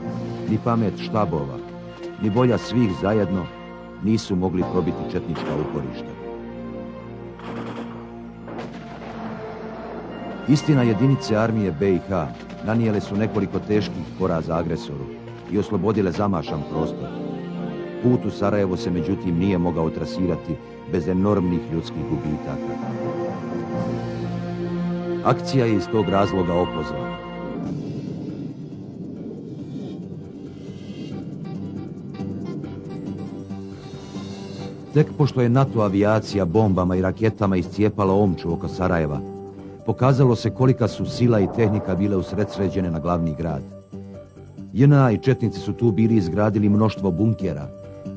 ni pamet štabova, ni volja svih zajedno nisu mogli probiti četnička uporišta. Istina jedinice armije BiH nanijele su nekoliko teških poraza agresoru i oslobodile zamašan prostor. Put u Sarajevo se međutim nije mogao trasirati bez enormnih ljudskih gubitaka. Akcija je iz tog razloga opozvana. Tek pošto je NATO avijacija bombama i raketama iscijepala omču oko Sarajeva, pokazalo se kolika su sila i tehnika bile usredsređene na glavni grad. JNA i Četnici su tu bili izgradili mnoštvo bunkera,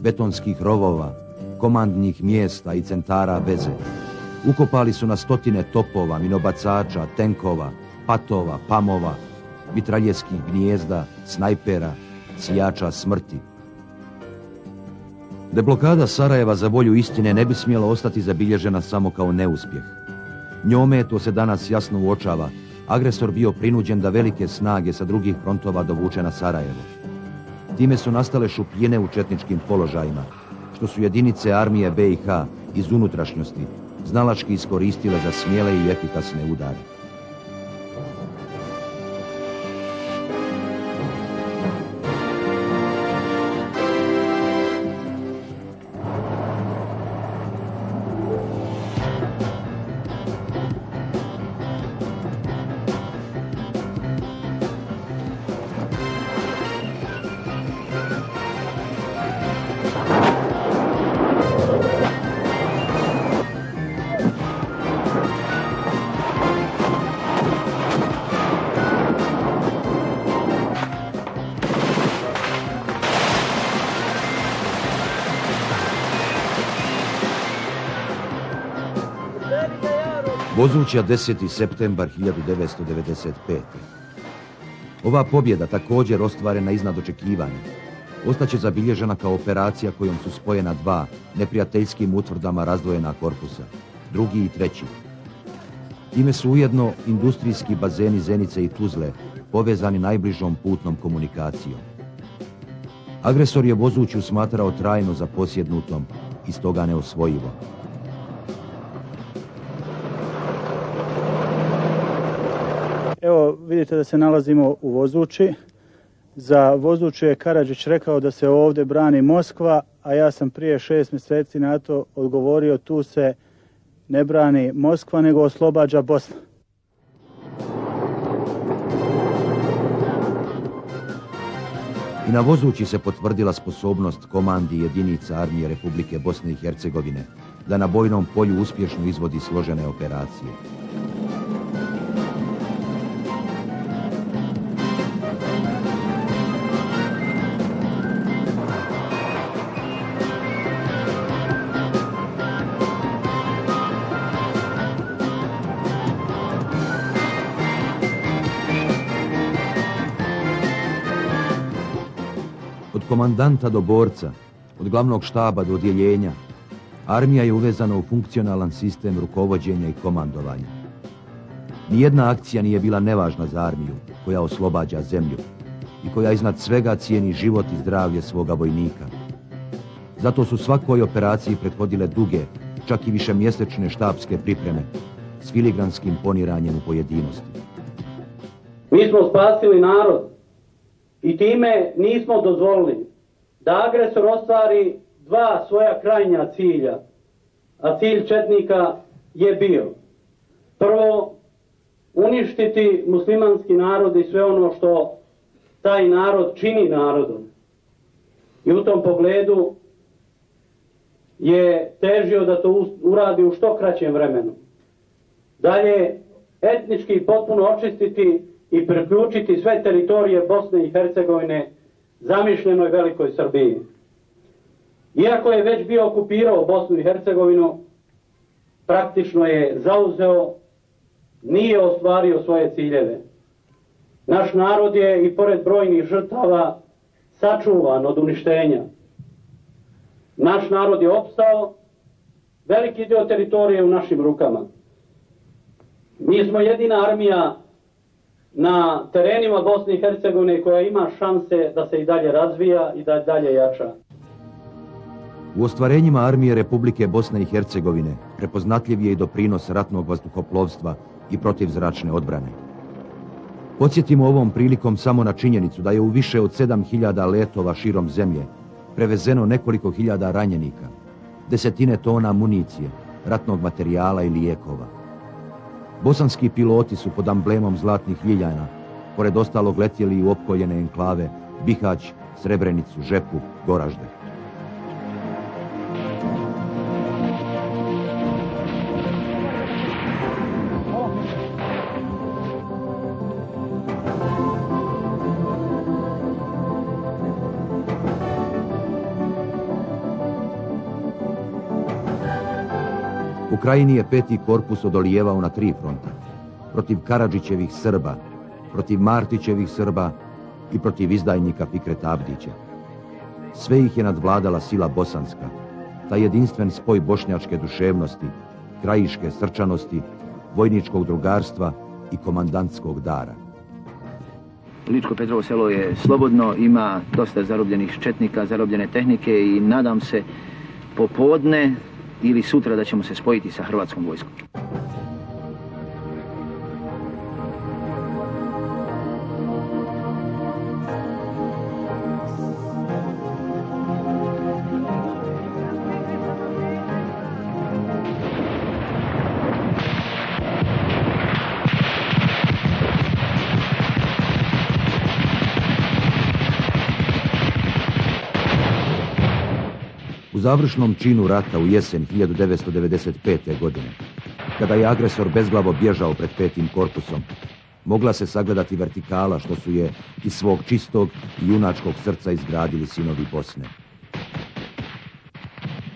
betonskih rovova, komandnih mjesta i centara veze. Ukopali su na stotine topova, minobacača, tenkova, patova, pamova, mitraljeskih gnijezda, snajpera, sijača smrti. Deblokada Sarajeva za volju istine ne bi smjela ostati zabilježena samo kao neuspjeh. Njome, to se danas jasno uočava, agresor bio prinuđen da velike snage sa drugih frontova dovuče na Sarajevo. Time su nastale šupljine u četničkim položajima, što su jedinice armije BiH iz unutrašnjosti znalački iskoristile za smjele i efikasne udare. Bozuća 10. septembar 1995. Ova pobjeda također ostvarena iznad očekivanja. Ostaće zabilježena kao operacija kojom su spojena dva neprijateljskim utvrdama razdvojena korpusa, drugi i treći. Time su ujedno industrijski bazeni Zenice i Tuzle povezani najbližom putnom komunikacijom. Agresor je Vozuću smatrao trajno zaposjednutom i stoga neosvojivo. Vidite da se nalazimo u Vozući. Za Vozuću je Karadžić rekao da se ovdje brani Moskva, a ja sam prije šest mjeseci na to odgovorio tu se ne brani Moskva nego oslobađa Bosna. I na Vozući se potvrdila sposobnost komandi jedinica armije Republike Bosne i Hercegovine da na bojnom polju uspješno izvodi složene operacije. Komandanta do borca, od glavnog štaba do odjeljenja, armija je uvezana u funkcionalan sistem rukovođenja i komandovanja. Nijedna akcija nije bila nevažna za armiju koja oslobađa zemlju i koja iznad svega cijeni život i zdravlje svoga vojnika. Zato su svakoj operaciji prethodile duge, čak i više mjesečne štabske pripreme s filigranskim poniranjem u pojedinosti. Mi smo spasili narod i time nismo dozvolili da agresor ostvari dva svoja krajnja cilja, a cilj Četnika je bio prvo uništiti muslimanski narod i sve ono što taj narod čini narodom. I u tom pogledu je težio da to uradi u što kraćem vremenu. Dalje, etnički potpuno očistiti i priključiti sve teritorije Bosne i Hercegovine zamišljenoj Velikoj Srbiji. Iako je već bio okupirao Bosnu i Hercegovinu, praktično je zauzeo, nije ostvario svoje ciljeve. Naš narod je i pored brojnih žrtava sačuvan od uništenja. Naš narod je opstao, veliki dio teritorije u našim rukama. Mi smo jedina armija na terenima Bosne i Hercegovine koja ima šanse da se i dalje razvija i da dalje jača. U ostvarenjima armije Republike Bosne i Hercegovine prepoznatljiv je i doprinos ratnog vazduhoplovstva i protivzračne odbrane. Podsjetimo ovom prilikom samo na činjenicu da je u više od 7000 letova širom zemlje prevezeno nekoliko hiljada ranjenika, desetine tona municije, ratnog materijala i lijekova. Bosanski piloti su pod amblemom zlatnih ljiljana, pored ostalog letjeli u opkoljene enklave Bihać, Srebrenicu, Žepu, Goražde. Krajini je peti korpus odolijevao na tri fronta. Protiv Karadžićevih Srba, protiv Martićevih Srba i protiv izdajnika Fikreta Abdića. Sve ih je nadvladala sila bosanska, taj jedinstven spoj bošnjačke duševnosti, krajiške srčanosti, vojničkog drugarstva i komandantskog dara. Ličko Petrovo selo je slobodno, ima dosta zarobljenih četnika, zarobljene tehnike i nadam se popodne ili sutra da ćemo se spojiti sa hrvatskom vojskom. U završnom činu rata u jesen 1995. godine, kada je agresor bezglavo bježao pred petim korpusom, mogla se sagledati vertikala što su je iz svog čistog i junačkog srca izgradili sinovi Bosne.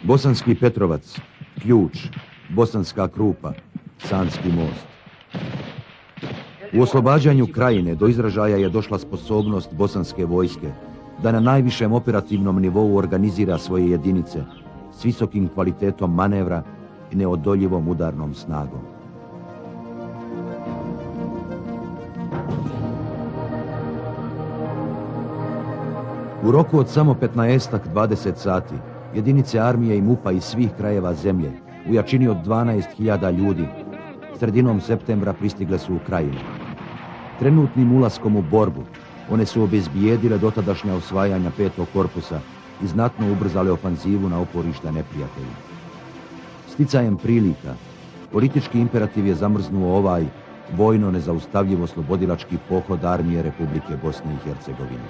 Bosanski Petrovac, Ključ, Bosanska Krupa, Sanski most. U oslobađanju krajine do izražaja je došla sposobnost bosanske vojske da na najvišem operativnom nivou organizira svoje jedinice s visokim kvalitetom manevra i neodoljivom udarnom snagom. U roku od samo 15-20 sati jedinice armije i MUPA iz svih krajeva zemlje u jačini od 12.000 ljudi sredinom septembra pristigle su u krajinu. Trenutnim ulaskom u borbu one su obezbijedile dotadašnja osvajanja petog korpusa i znatno ubrzale ofanzivu na oporišta neprijatelja. Sticajem prilika, politički imperativ je zamrznuo ovaj vojno nezaustavljivo slobodilački pohod armije Republike Bosne i Hercegovine.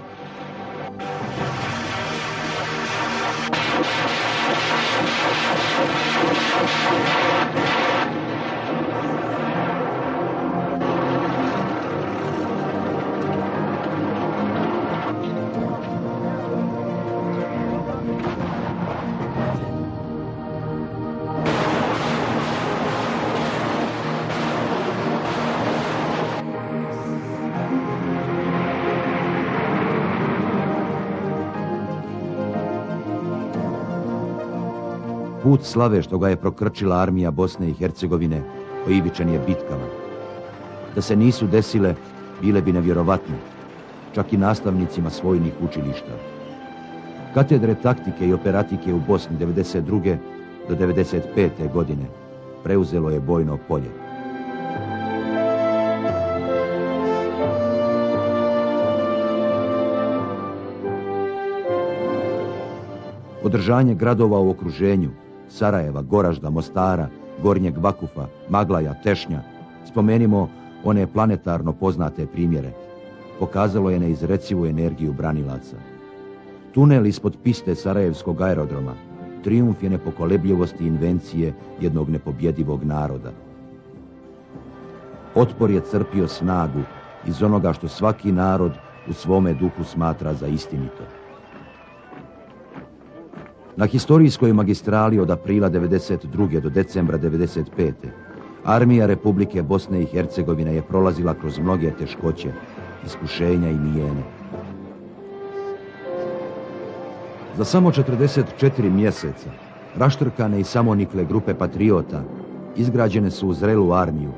Slave što ga je prokrčila armija Bosne i Hercegovine oivičen je bitkama. Da se nisu desile, bile bi nevjerovatne, čak i nastavnicima svojnih učilišta. Katedre taktike i operatike u Bosni 92. do 95. godine preuzelo je bojno polje. Održanje gradova u okruženju, Sarajeva, Goražda, Mostara, Gornjeg Vakufa, Maglaja, Tešnja, spomenimo one planetarno poznate primjere, pokazalo je neizrecivu energiju branilaca. Tunel ispod piste Sarajevskog aerodroma, triumf je nepokolebljivosti invencije jednog nepobjedivog naroda. Otpor je crpio snagu iz onoga što svaki narod u svome duhu smatra za istinito. Na historijskoj magistrali od aprila 92. do decembra 95. Armija Republike Bosne i Hercegovine je prolazila kroz mnoge teškoće, iskušenja i mijene. Za samo 44 mjeseca raštrkane i samonikle grupe patriota izgrađene su u zrelu armiju,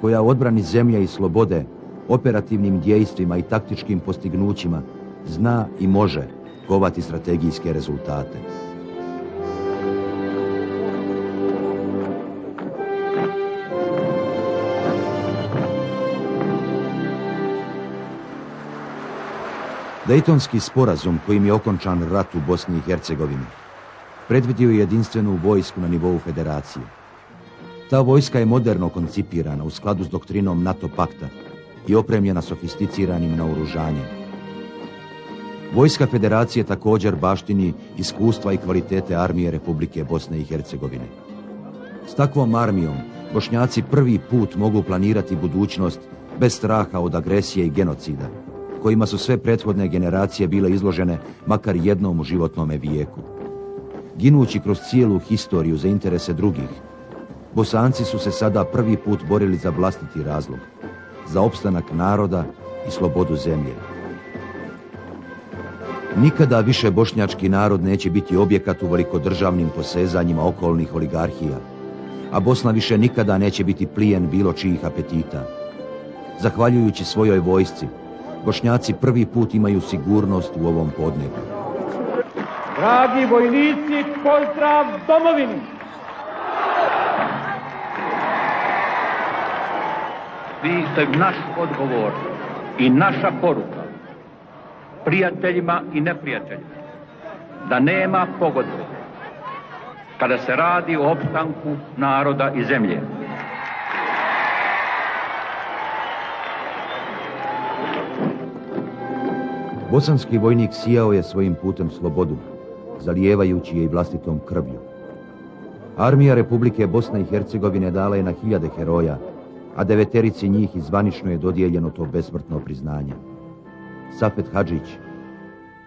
koja u odbrani zemlje i slobode, operativnim djejstvima i taktičkim postignućima zna i može kovati strategijske rezultate. Dejtonski sporazum kojim je okončan rat u Bosni i Hercegovini predvidio je jedinstvenu vojsku na nivou federacije. Ta vojska je moderno koncipirana u skladu s doktrinom NATO pakta i opremljena sofisticiranim naoružanjem. Vojska federacije također baštini iskustva i kvalitete armije Republike Bosne i Hercegovine. S takvom armijom Bošnjaci prvi put mogu planirati budućnost bez straha od agresije i genocida, kojima su sve prethodne generacije bile izložene makar jednom u životnome vijeku. Ginući kroz cijelu historiju za interese drugih, Bosanci su se sada prvi put borili za vlastiti razlog, za opstanak naroda i slobodu zemlje. Nikada više bošnjački narod neće biti objekat u velikodržavnim posezanjima okolnih oligarhija, a Bosna više nikada neće biti plijen bilo čijih apetita. Zahvaljujući svojoj vojsci, Bošnjaci prvi put imaju sigurnost u ovom podnebu. Dragi vojnici, pozdrav domovini! Vi ste naš odgovor i naša poruka prijateljima i neprijateljima da nema pogodbe kada se radi o opstanku naroda i zemlje. Bosanski vojnik sijao je svojim putem slobodu, zalijevajući je i vlastitom krvlju. Armija Republike Bosne i Hercegovine dala je na hiljade heroja, a deveterici njih izvanično je dodijeljeno to besmrtno priznanje. Safet Hadžić,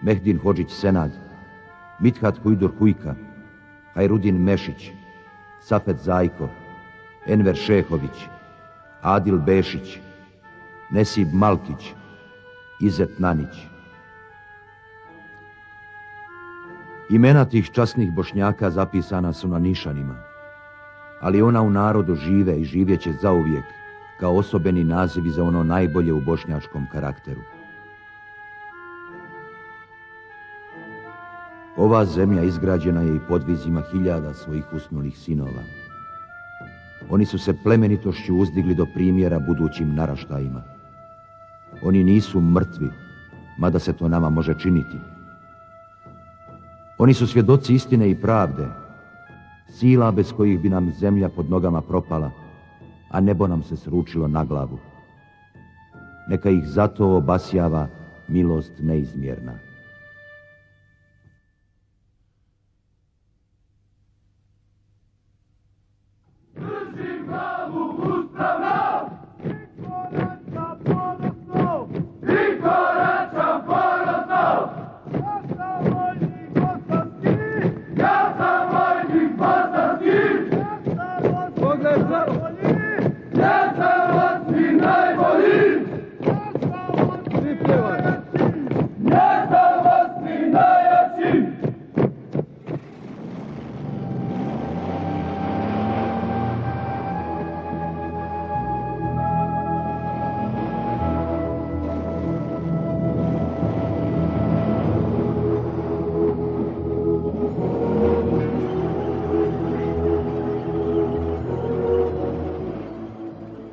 Mehdin Hođić Senad, Mithat Hujdur Hujka, Hajrudin Mešić, Safet Zajko, Enver Šehović, Adil Bešić, Nesib Malkić, Izet Nanić. Imena tih časnih bošnjaka zapisana su na nišanima, ali ona u narodu žive i živjeće zauvijek kao osobeni nazivi za ono najbolje u bošnjačkom karakteru. Ova zemlja izgrađena je i podvizima hiljada svojih usnulih sinova. Oni su se plemenitošću uzdigli do primjera budućim naraštajima. Oni nisu mrtvi, mada se to nama može činiti. Oni su svjedoci istine i pravde, sila bez kojih bi nam zemlja pod nogama propala, a nebo nam se sručilo na glavu. Neka ih zato obasjava milost neizmjerna.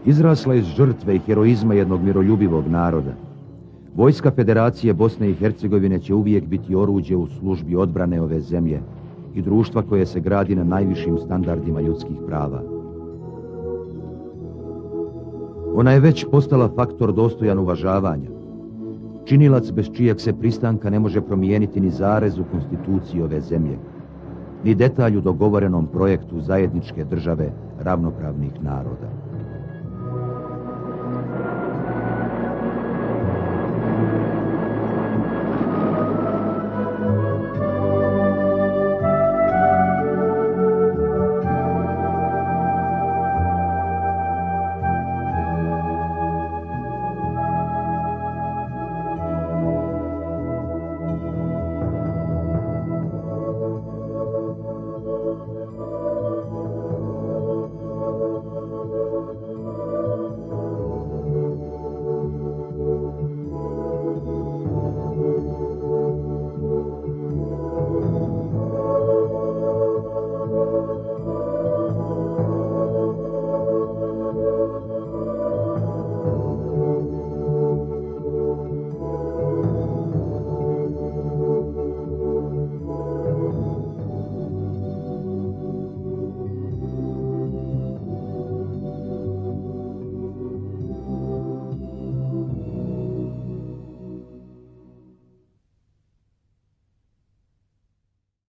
Izrasla iz žrtve i heroizma jednog miroljubivog naroda. Vojska Federacije Bosne i Hercegovine će uvijek biti oruđe u službi odbrane ove zemlje i društva koje se gradi na najvišim standardima ljudskih prava. Ona je već postala faktor dostojan uvažavanja. Činilac bez čijeg se pristanka ne može promijeniti ni zarez u konstituciji ove zemlje, ni detalj u dogovorenom projektu zajedničke države ravnopravnih naroda.